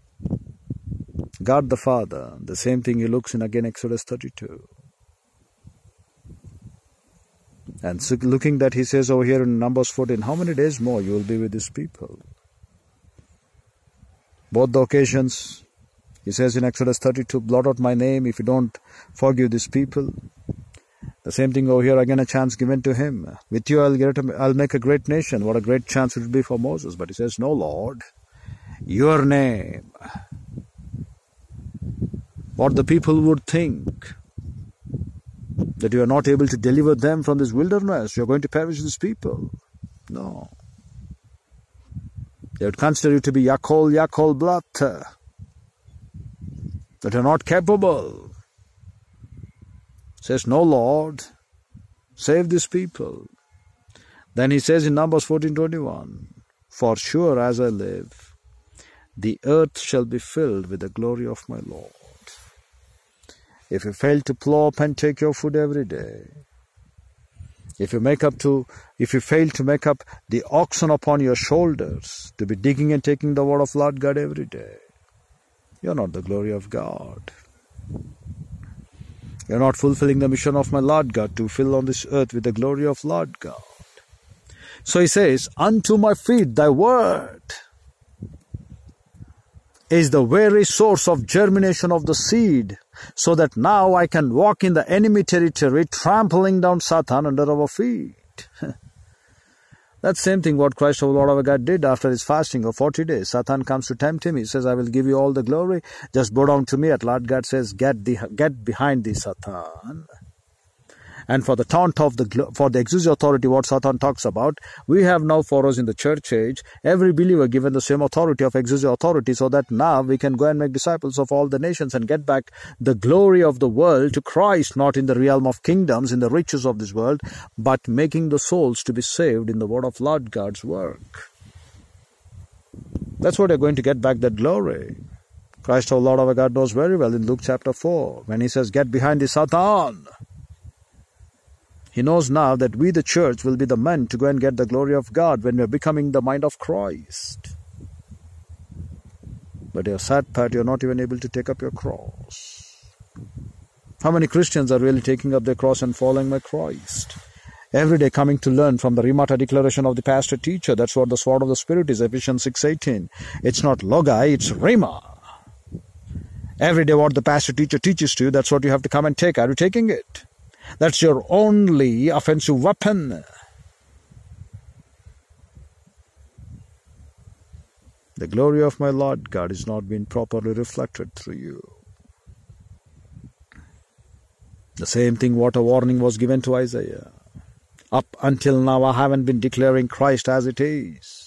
God the Father, the same thing he looks in again Exodus 32. And looking that he says over here in Numbers 14, how many days more you will be with these people? Both the occasions. He says in Exodus 32, blot out my name if you don't forgive these people. The same thing over here, again a chance given to him. With you I'll, get I'll make a great nation. What a great chance it would be for Moses. But he says, no Lord, your name. What the people would think. That you are not able to deliver them from this wilderness. You are going to perish these people. No. They would consider you to be Yakol Yakol Blatter, that you're not capable. Says, No, Lord, save these people. Then he says in Numbers 14:21, For sure as I live, the earth shall be filled with the glory of my Lord. If you fail to plow up and take your food every day, if you make up to if you fail to make up the oxen upon your shoulders to be digging and taking the word of lord god every day you're not the glory of god. You're not fulfilling the mission of my lord god to fill on this earth with the glory of lord god. So he says unto my feet thy word is the very source of germination of the seed so that now I can walk in the enemy territory, trampling down Satan under our feet. That same thing what Christ our Lord our God did after his fasting of 40 days. Satan comes to tempt him. He says, I will give you all the glory. Just bow down to me. At Lord God says, get, the, get behind thee, Satan and for the taunt of the for the exousia authority what satan talks about we have now for us in the church age every believer given the same authority of exousia authority so that now we can go and make disciples of all the nations and get back the glory of the world to christ not in the realm of kingdoms in the riches of this world but making the souls to be saved in the word of lord god's work that's what you're going to get back that glory Christ our Lord our God knows very well in Luke chapter 4 when he says, Get behind the Satan. He knows now that we, the church, will be the men to go and get the glory of God when we are becoming the mind of Christ. But your sad part, you're not even able to take up your cross. How many Christians are really taking up their cross and following my Christ? Every day coming to learn from the Rhemata declaration of the pastor teacher. That's what the sword of the Spirit is, Ephesians 6.18. It's not logai, it's Rhema. Every day what the pastor teacher teaches to you, that's what you have to come and take. Are you taking it? That's your only offensive weapon. The glory of my Lord God is not being properly reflected through you. The same thing what a warning was given to Isaiah. Up until now I haven't been declaring Christ as it is.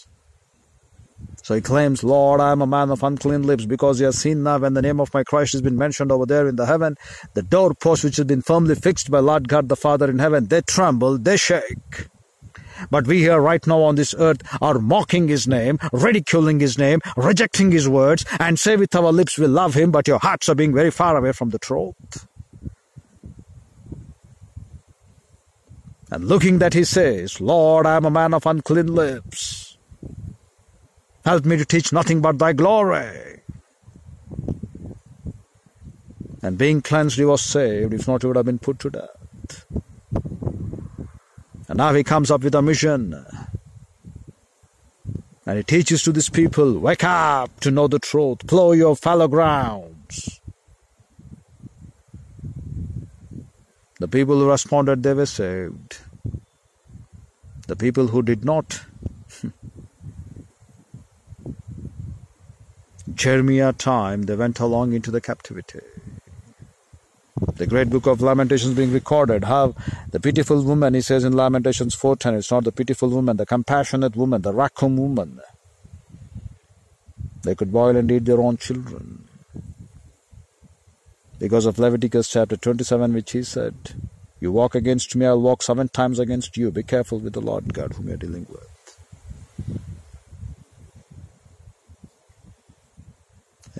So he claims, Lord, I am a man of unclean lips, because he has seen now when the name of my Christ has been mentioned over there in the heaven, the doorpost which has been firmly fixed by Lord God the Father in heaven, they tremble, they shake. But we here right now on this earth are mocking his name, ridiculing his name, rejecting his words, and say with our lips we love him, but your hearts are being very far away from the truth. And looking that he says, Lord, I am a man of unclean lips. Help me to teach nothing but thy glory. And being cleansed, he was saved. If not, he would have been put to death. And now he comes up with a mission. And he teaches to these people, wake up to know the truth, plow your fallow grounds. The people who responded, they were saved. The people who did not, Jeremiah time, they went along into the captivity. The great book of Lamentations being recorded, how the pitiful woman, he says in Lamentations 4.10, it's not the pitiful woman, the compassionate woman, the raccoon woman. They could boil and eat their own children because of Leviticus chapter 27, which he said, You walk against me, I'll walk seven times against you. Be careful with the Lord God whom you're dealing with.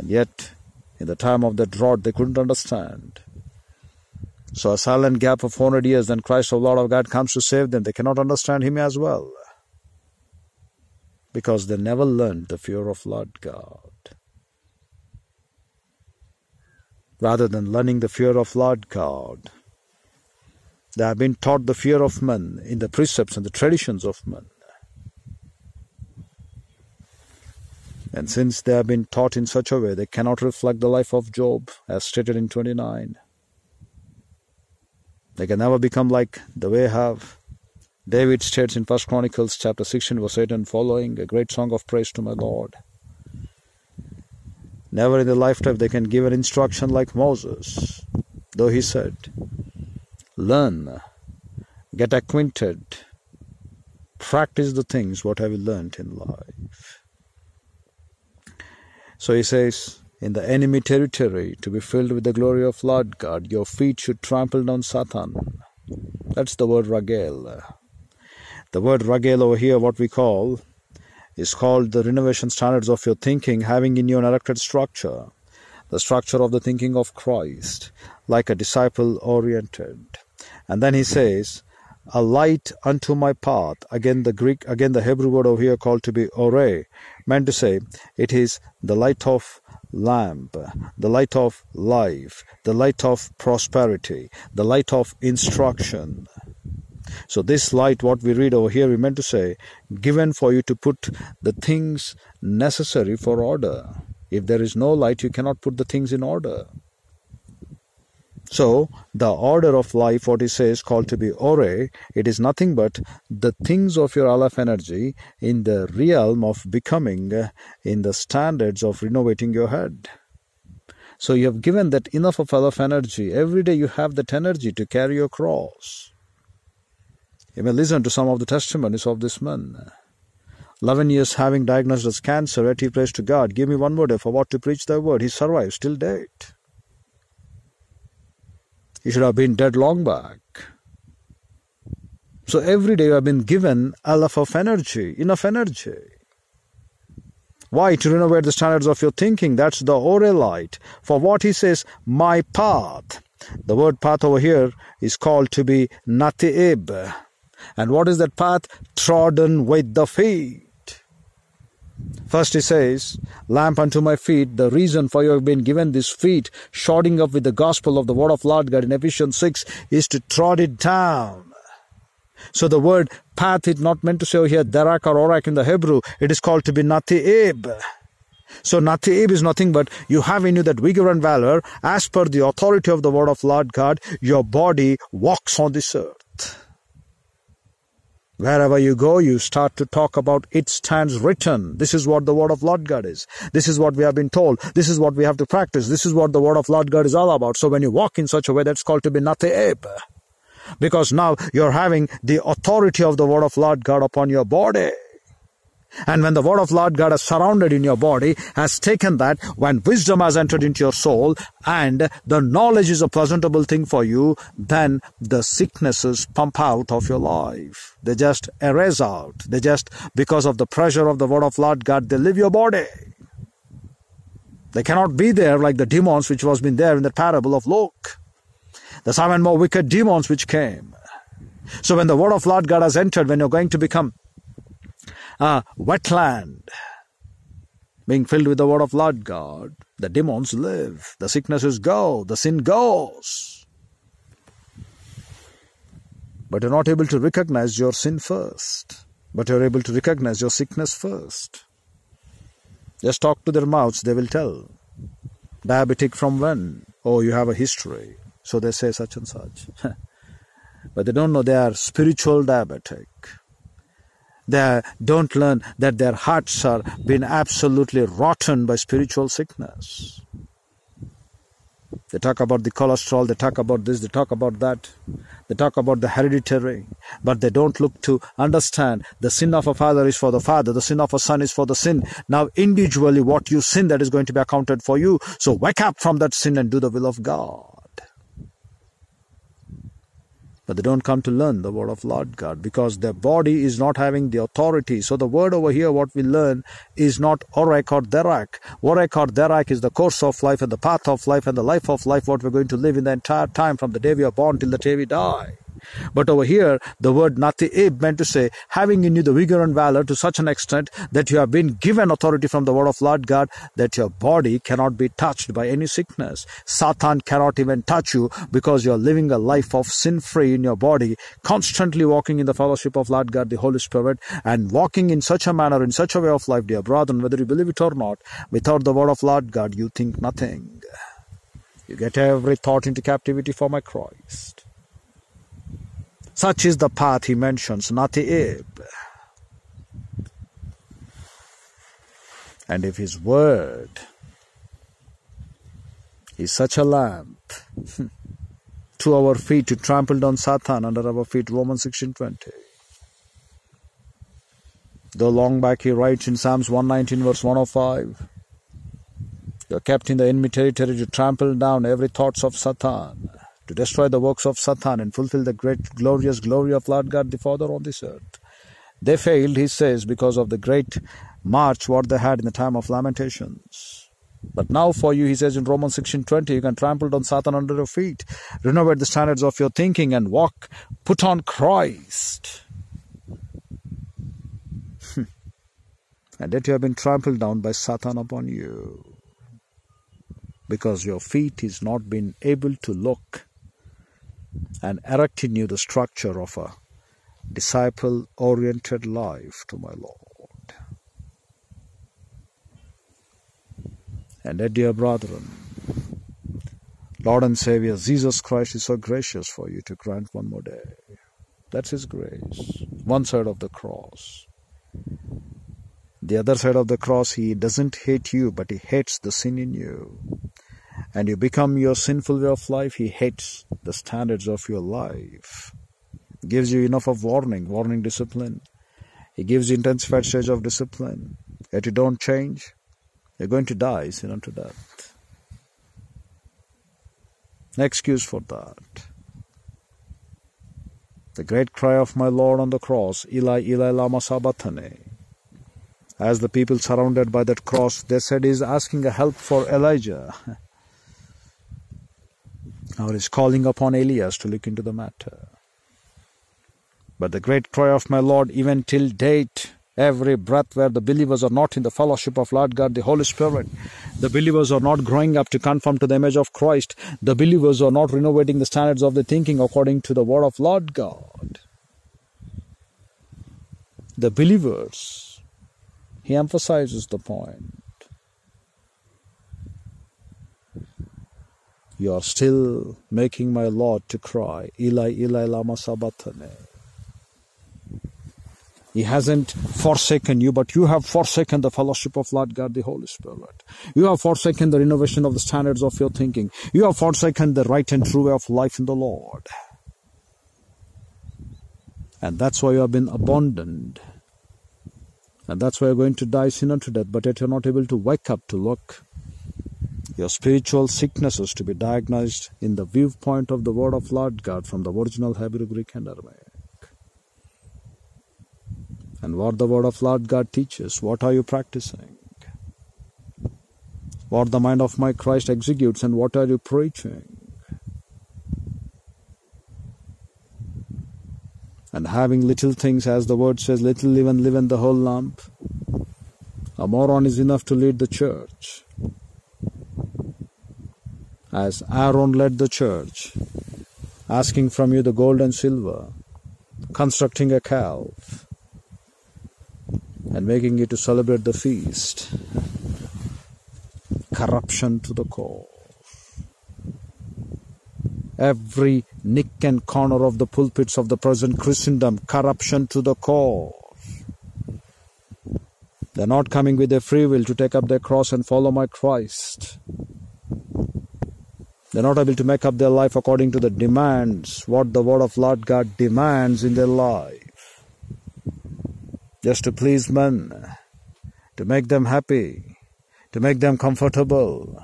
And yet, in the time of the drought, they couldn't understand. So a silent gap of 400 years, then Christ, the Lord of God, comes to save them. They cannot understand Him as well. Because they never learned the fear of Lord God. rather than learning the fear of Lord God. They have been taught the fear of men in the precepts and the traditions of men. And since they have been taught in such a way, they cannot reflect the life of Job, as stated in 29. They can never become like the way have David states in First Chronicles chapter 16 verse 8 and following, a great song of praise to my Lord. Never in their lifetime they can give an instruction like Moses, though he said, Learn, get acquainted, practice the things what have you learned in life. So he says, in the enemy territory, to be filled with the glory of Lord God, your feet should trample down Satan. That's the word ragel. The word ragel over here, what we call is called the renovation standards of your thinking, having in you an erected structure, the structure of the thinking of Christ, like a disciple oriented. And then he says, a light unto my path. Again, the Greek, again, the Hebrew word over here called to be ore, meant to say it is the light of lamp, the light of life, the light of prosperity, the light of instruction. So this light, what we read over here, we meant to say, given for you to put the things necessary for order. If there is no light, you cannot put the things in order. So, the order of life, what he says, called to be ore, it is nothing but the things of your Aleph energy in the realm of becoming, in the standards of renovating your head. So, you have given that enough of Aleph energy. Every day you have that energy to carry your cross. You may listen to some of the testimonies of this man. 11 years having diagnosed as cancer, yet he prays to God, Give me one more day for what to preach thy word. He survives till date. He should have been dead long back. So every day you have been given a lot of energy, enough energy. Why? To renovate the standards of your thinking. That's the light. For what he says, my path. The word path over here is called to be natiib. And what is that path? Trodden with the feet. First he says, Lamp unto my feet, the reason for you have been given this feet, shodding up with the gospel of the word of Lord God in Ephesians 6, is to trod it down. So the word path is not meant to say over here darak or orak in the Hebrew. It is called to be natiib. So Natib is nothing but you have in you that vigor and valor. As per the authority of the word of Lord God, your body walks on this earth. Wherever you go, you start to talk about it stands written. This is what the word of Lord God is. This is what we have been told. This is what we have to practice. This is what the word of Lord God is all about. So when you walk in such a way, that's called to be Nateib. Because now you're having the authority of the word of Lord God upon your body. And when the word of Lord God has surrounded in your body, has taken that, when wisdom has entered into your soul, and the knowledge is a presentable thing for you, then the sicknesses pump out of your life. They just erase out. They just, because of the pressure of the word of Lord God, they leave your body. They cannot be there like the demons which was been there in the parable of Luke. The seven more wicked demons which came. So when the word of Lord God has entered, when you're going to become a wetland being filled with the word of Lord God, the demons live, the sicknesses go, the sin goes. But you're not able to recognize your sin first, but you're able to recognize your sickness first. Just talk to their mouths, they will tell. Diabetic from when? Oh, you have a history. So they say such and such. but they don't know they are spiritual diabetic they don't learn that their hearts are being absolutely rotten by spiritual sickness. They talk about the cholesterol, they talk about this, they talk about that, they talk about the hereditary, but they don't look to understand the sin of a father is for the father, the sin of a son is for the sin. Now, individually, what you sin, that is going to be accounted for you. So, wake up from that sin and do the will of God but they don't come to learn the word of Lord God because their body is not having the authority. So the word over here, what we learn is not Orek or Derak. Orek or Derak is the course of life and the path of life and the life of life, what we're going to live in the entire time from the day we are born till the day we die. But over here, the word nati'ib meant to say, having in you the vigor and valor to such an extent that you have been given authority from the word of Lord God that your body cannot be touched by any sickness. Satan cannot even touch you because you are living a life of sin free in your body, constantly walking in the fellowship of Lord God, the Holy Spirit, and walking in such a manner, in such a way of life, dear brethren, whether you believe it or not, without the word of Lord God, you think nothing. You get every thought into captivity for my Christ. Such is the path he mentions, Nati'ib. And if his word is such a lamp to our feet to trample down Satan under our feet, Romans 16.20. Though long back he writes in Psalms 119 verse 105, you are kept in the enemy territory to trample down every thoughts of Satan to destroy the works of Satan and fulfill the great glorious glory of Lord God the Father on this earth. They failed, he says, because of the great march what they had in the time of lamentations. But now for you, he says in Romans 16:20, you can trample on Satan under your feet, renovate the standards of your thinking and walk, put on Christ. Hmm. and that you have been trampled down by Satan upon you. Because your feet is not been able to look and erect in you the structure of a disciple oriented life to my Lord. And dear brethren, Lord and Savior Jesus Christ is so gracious for you to grant one more day. That's His grace. One side of the cross. The other side of the cross, He doesn't hate you, but He hates the sin in you and you become your sinful way of life, he hates the standards of your life. Gives you enough of warning, warning discipline. He gives you intensified stage of discipline. Yet you don't change, you're going to die, sin unto death. No excuse for that. The great cry of my Lord on the cross, Eli, Eli, lama sabachthani. As the people surrounded by that cross, they said he's asking a help for Elijah. or is calling upon Elias to look into the matter. But the great cry of my Lord, even till date, every breath where the believers are not in the fellowship of Lord God, the Holy Spirit, the believers are not growing up to conform to the image of Christ, the believers are not renovating the standards of the thinking according to the word of Lord God. The believers, he emphasizes the point, you are still making my Lord to cry, Eli, Eli, lama sabachthani. He hasn't forsaken you, but you have forsaken the fellowship of Lord God, the Holy Spirit. You have forsaken the renovation of the standards of your thinking. You have forsaken the right and true way of life in the Lord. And that's why you have been abandoned. And that's why you're going to die sin unto death, but yet you're not able to wake up to look your spiritual sicknesses to be diagnosed in the viewpoint of the word of Lord God from the original Hebrew, Greek, and Aramaic and what the word of Lord God teaches. What are you practicing? What the mind of my Christ executes and what are you preaching? And having little things, as the word says, little leaven leaven the whole lump. A moron is enough to lead the church. As Aaron led the church, asking from you the gold and silver, constructing a calf, and making it to celebrate the feast. Corruption to the core. Every nick and corner of the pulpits of the present Christendom, corruption to the core. They're not coming with their free will to take up their cross and follow my Christ. They're not able to make up their life according to the demands, what the Word of Lord God demands in their life just to please men, to make them happy, to make them comfortable.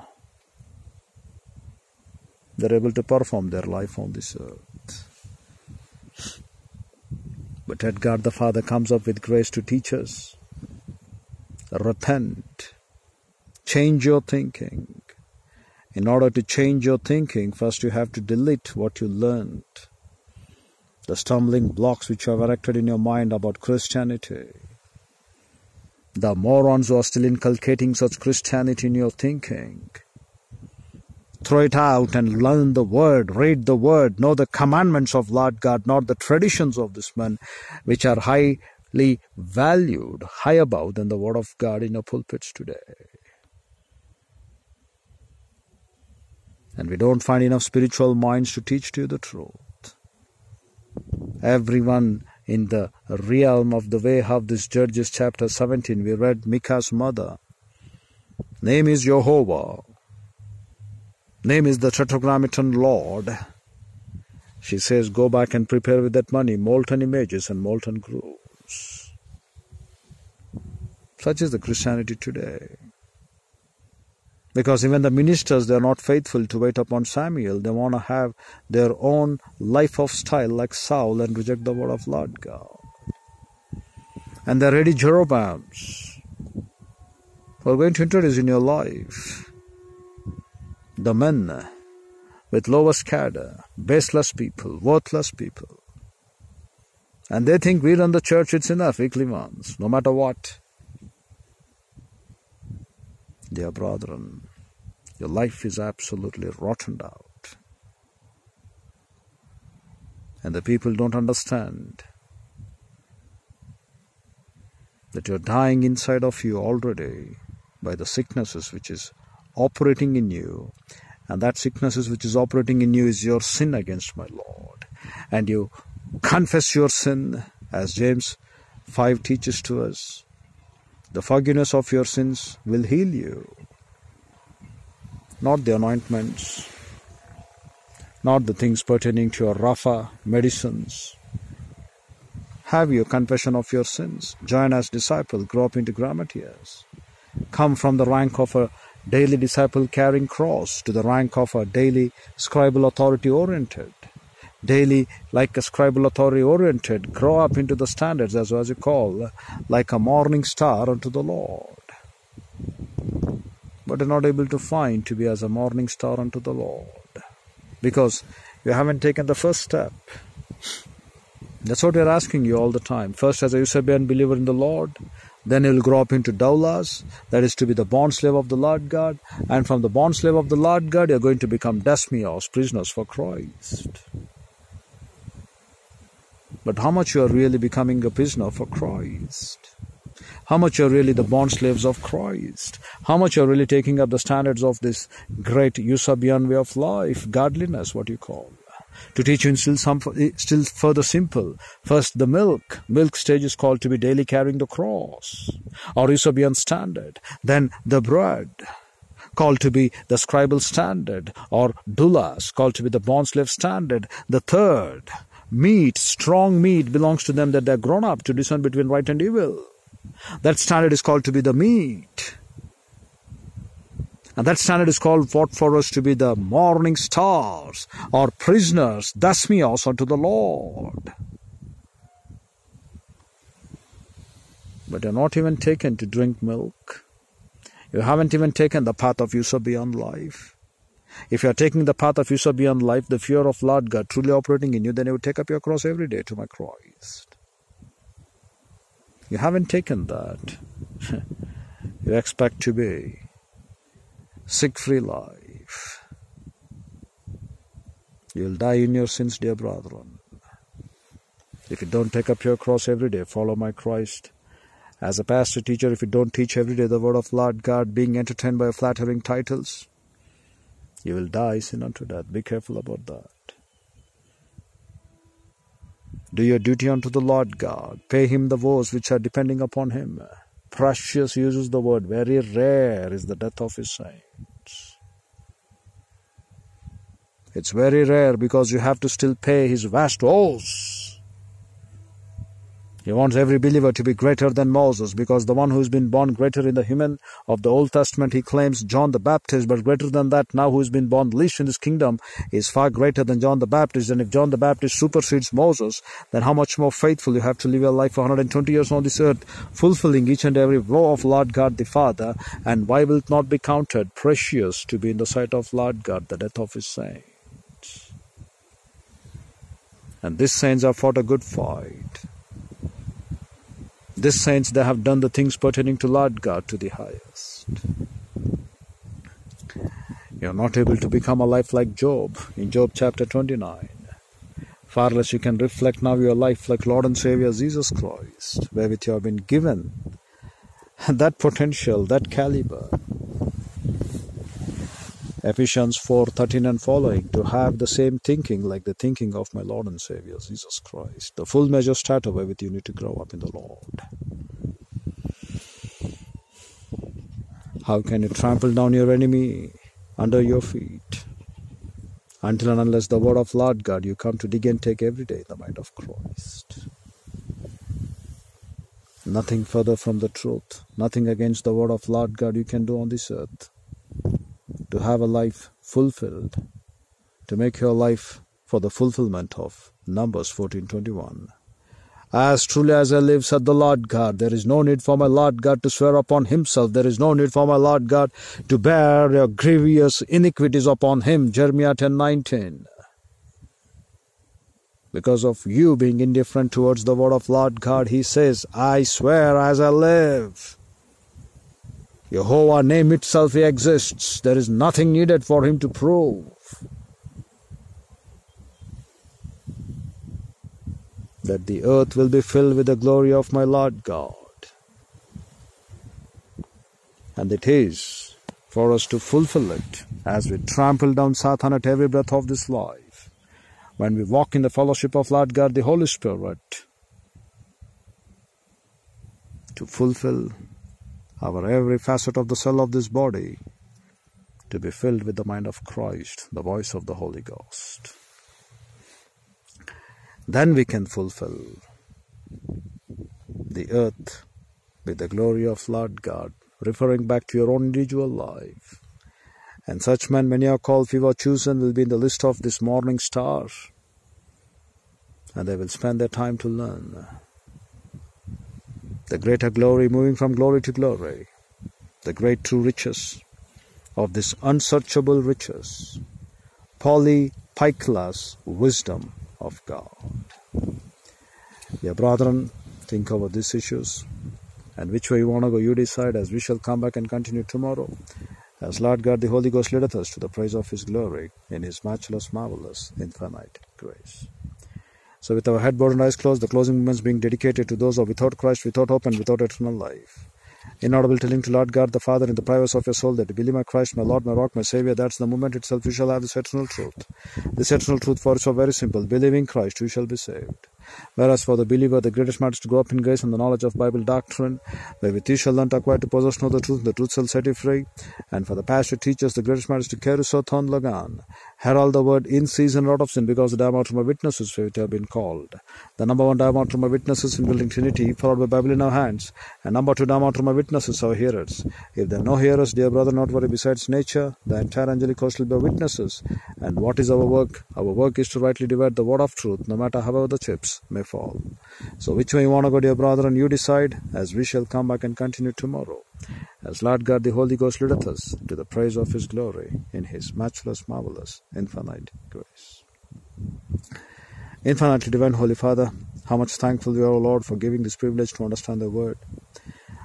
They're able to perform their life on this earth. But yet God the Father comes up with grace to teach us. Repent. Change your thinking. In order to change your thinking, first you have to delete what you learned the stumbling blocks which you have erected in your mind about Christianity, the morons who are still inculcating such Christianity in your thinking. Throw it out and learn the word, read the word, know the commandments of Lord God, not the traditions of this man, which are highly valued, high above than the word of God in your pulpits today. And we don't find enough spiritual minds to teach you the truth everyone in the realm of the way of this Judges chapter 17. We read Micah's mother. Name is Jehovah. Name is the Tetragrammaton Lord. She says, Go back and prepare with that money molten images and molten grooves. Such is the Christianity today. Because even the ministers, they are not faithful to wait upon Samuel. They want to have their own life of style like Saul and reject the word of Lord God. And they're ready Jeroboams who are going to introduce in your life the men with lowest cadre, baseless people, worthless people. And they think we run the church, it's enough, weekly ones, no matter what. Dear brethren, your life is absolutely rotten out. And the people don't understand that you're dying inside of you already by the sicknesses which is operating in you. And that sicknesses which is operating in you is your sin against my Lord. And you confess your sin as James 5 teaches to us the forgiveness of your sins will heal you. Not the anointments, not the things pertaining to your Rafa medicines. Have your confession of your sins. Join as disciple, grow up into grammatias. Come from the rank of a daily disciple carrying cross to the rank of a daily scribal authority oriented daily like a scribal authority oriented, grow up into the standards as was you call, like a morning star unto the Lord. But are not able to find to be as a morning star unto the Lord. Because you haven't taken the first step. That's what we're asking you all the time. First, as a Eusebian believer in the Lord, then you'll grow up into doulos, that is to be the bond slave of the Lord God, and from the bond slave of the Lord God, you're going to become desmios, prisoners for Christ. But how much you are really becoming a prisoner for Christ? how much you're really the bond slaves of Christ, how much you're really taking up the standards of this great Eusebian way of life, godliness, what you call. To teach you still some still further simple. First the milk. Milk stage is called to be daily carrying the cross. Or Eusebian standard. Then the bread called to be the scribal standard, or doulos, called to be the bond slave standard. The third, meat, strong meat, belongs to them that they're grown up to discern between right and evil. That standard is called to be the meat. And that standard is called what for us to be the morning stars or prisoners, desmios unto the Lord. But you're not even taken to drink milk. You haven't even taken the path of Eusebian life. If you are taking the path of Eusebian life, the fear of Lord God truly operating in you, then you would take up your cross every day to my Christ. You haven't taken that. you expect to be sick free life. You'll die in your sins, dear brethren. If you don't take up your cross every day, follow my Christ. As a pastor teacher, if you don't teach every day the word of Lord God, being entertained by flattering titles, you will die sin unto death. Be careful about that. Do your duty unto the Lord God. Pay him the vows which are depending upon him. Precious uses the word. Very rare is the death of his saints. It's very rare because you have to still pay his vast vows. He wants every believer to be greater than Moses because the one who's been born greater in the human of the Old Testament, he claims John the Baptist, but greater than that, now who's been born least in his kingdom is far greater than John the Baptist. And if John the Baptist supersedes Moses, then how much more faithful you have to live your life for 120 years on this earth, fulfilling each and every vow of Lord God the Father. And why will it not be counted precious to be in the sight of Lord God, the death of his saints? And these saints have fought a good fight. This saints they have done the things pertaining to Lord God to the highest. You are not able to become a life like Job in Job chapter 29. Far less you can reflect now your life like Lord and Savior Jesus Christ, wherewith you have been given that potential, that caliber, Ephesians 4:13 and following to have the same thinking like the thinking of my Lord and Savior Jesus Christ. The full measure stature wherewith you need to grow up in the Lord. How can you trample down your enemy under your feet? Until and unless the word of Lord God you come to dig and take every day the mind of Christ. Nothing further from the truth, nothing against the word of Lord God you can do on this earth to have a life fulfilled, to make your life for the fulfillment of Numbers 14:21. As truly as I live, said the Lord God, there is no need for my Lord God to swear upon himself. There is no need for my Lord God to bear your grievous iniquities upon him. Jeremiah 10:19. Because of you being indifferent towards the word of Lord God, he says, I swear as I live. Jehovah name itself exists. There is nothing needed for him to prove. That the earth will be filled with the glory of my Lord God. And it is for us to fulfill it as we trample down Satan at every breath of this life. When we walk in the fellowship of Lord God, the Holy Spirit, to fulfill our every facet of the cell of this body to be filled with the mind of Christ, the voice of the Holy Ghost. Then we can fulfill the earth with the glory of Lord God, referring back to your own individual life. And such men, many are called, few are chosen, will be in the list of this morning star. And they will spend their time to learn the greater glory, moving from glory to glory, the great true riches of this unsearchable riches, polypoikilos wisdom of God. Yeah, brethren, think over these issues and which way you want to go, you decide as we shall come back and continue tomorrow. As Lord God the Holy Ghost leadeth us to the praise of His glory in His matchless, marvelous, infinite grace. So, with our head bowed and eyes closed, the closing moments being dedicated to those who are without Christ, without hope, and without eternal life. Inaudible telling to Lord God the Father in the privacy of your soul that believe my Christ, my Lord, my rock, my Savior, that's the moment itself you shall have this eternal truth. This eternal truth for is so very simple. Believing Christ, you shall be saved. Whereas for the believer, the greatest matter is to grow up in grace and the knowledge of Bible doctrine, wherewith you shall learn to acquire to possess know the truth, the truth shall set you free. And for the pastor teachers, the greatest matter is to carry thon lagan, herald the word in season, and out of sin, because the diameter of witnesses for it have been called. The number one diameter of my witnesses in building Trinity, followed by Bible in our hands, and number two diameter of my witnesses our hearers. If there are no hearers, dear brother, not worry, besides nature, the entire angelic host will be witnesses. And what is our work? Our work is to rightly divide the word of truth, no matter however the chips may fall. So, which way you want to go, dear brother, and you decide, as we shall come back and continue tomorrow. As Lord God the Holy Ghost leadeth us to the praise of His glory in His matchless, marvelous, infinite grace. Infinitely divine Holy Father, how much thankful we are, O Lord, for giving this privilege to understand the Word.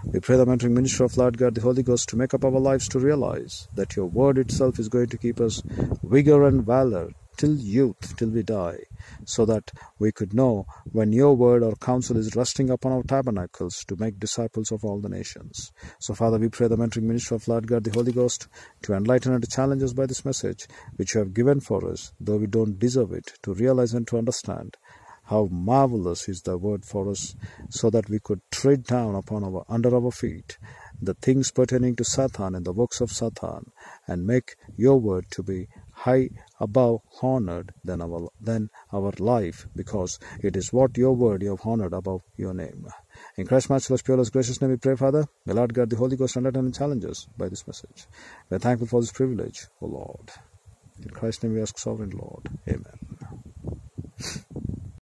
We pray the mentoring ministry of Lord God the Holy Ghost to make up our lives to realize that your Word itself is going to keep us vigor and valor till youth, till we die, so that we could know when your word or counsel is resting upon our tabernacles to make disciples of all the nations. So, Father, we pray the mentoring ministry of Lord God, the Holy Ghost, to enlighten and to challenge us by this message which you have given for us, though we don't deserve it, to realize and to understand how marvelous is the word for us, so that we could tread down upon our under our feet the things pertaining to Satan and the works of Satan, and make your word to be high above honored than our than our life, because it is what your word you have honored above your name. In Christ's matchless, purest, gracious name we pray, Father. May Lord God, the Holy Ghost, enlighten and challenge us by this message. We are thankful for this privilege, O Lord. In Christ's name we ask, Sovereign Lord. Amen.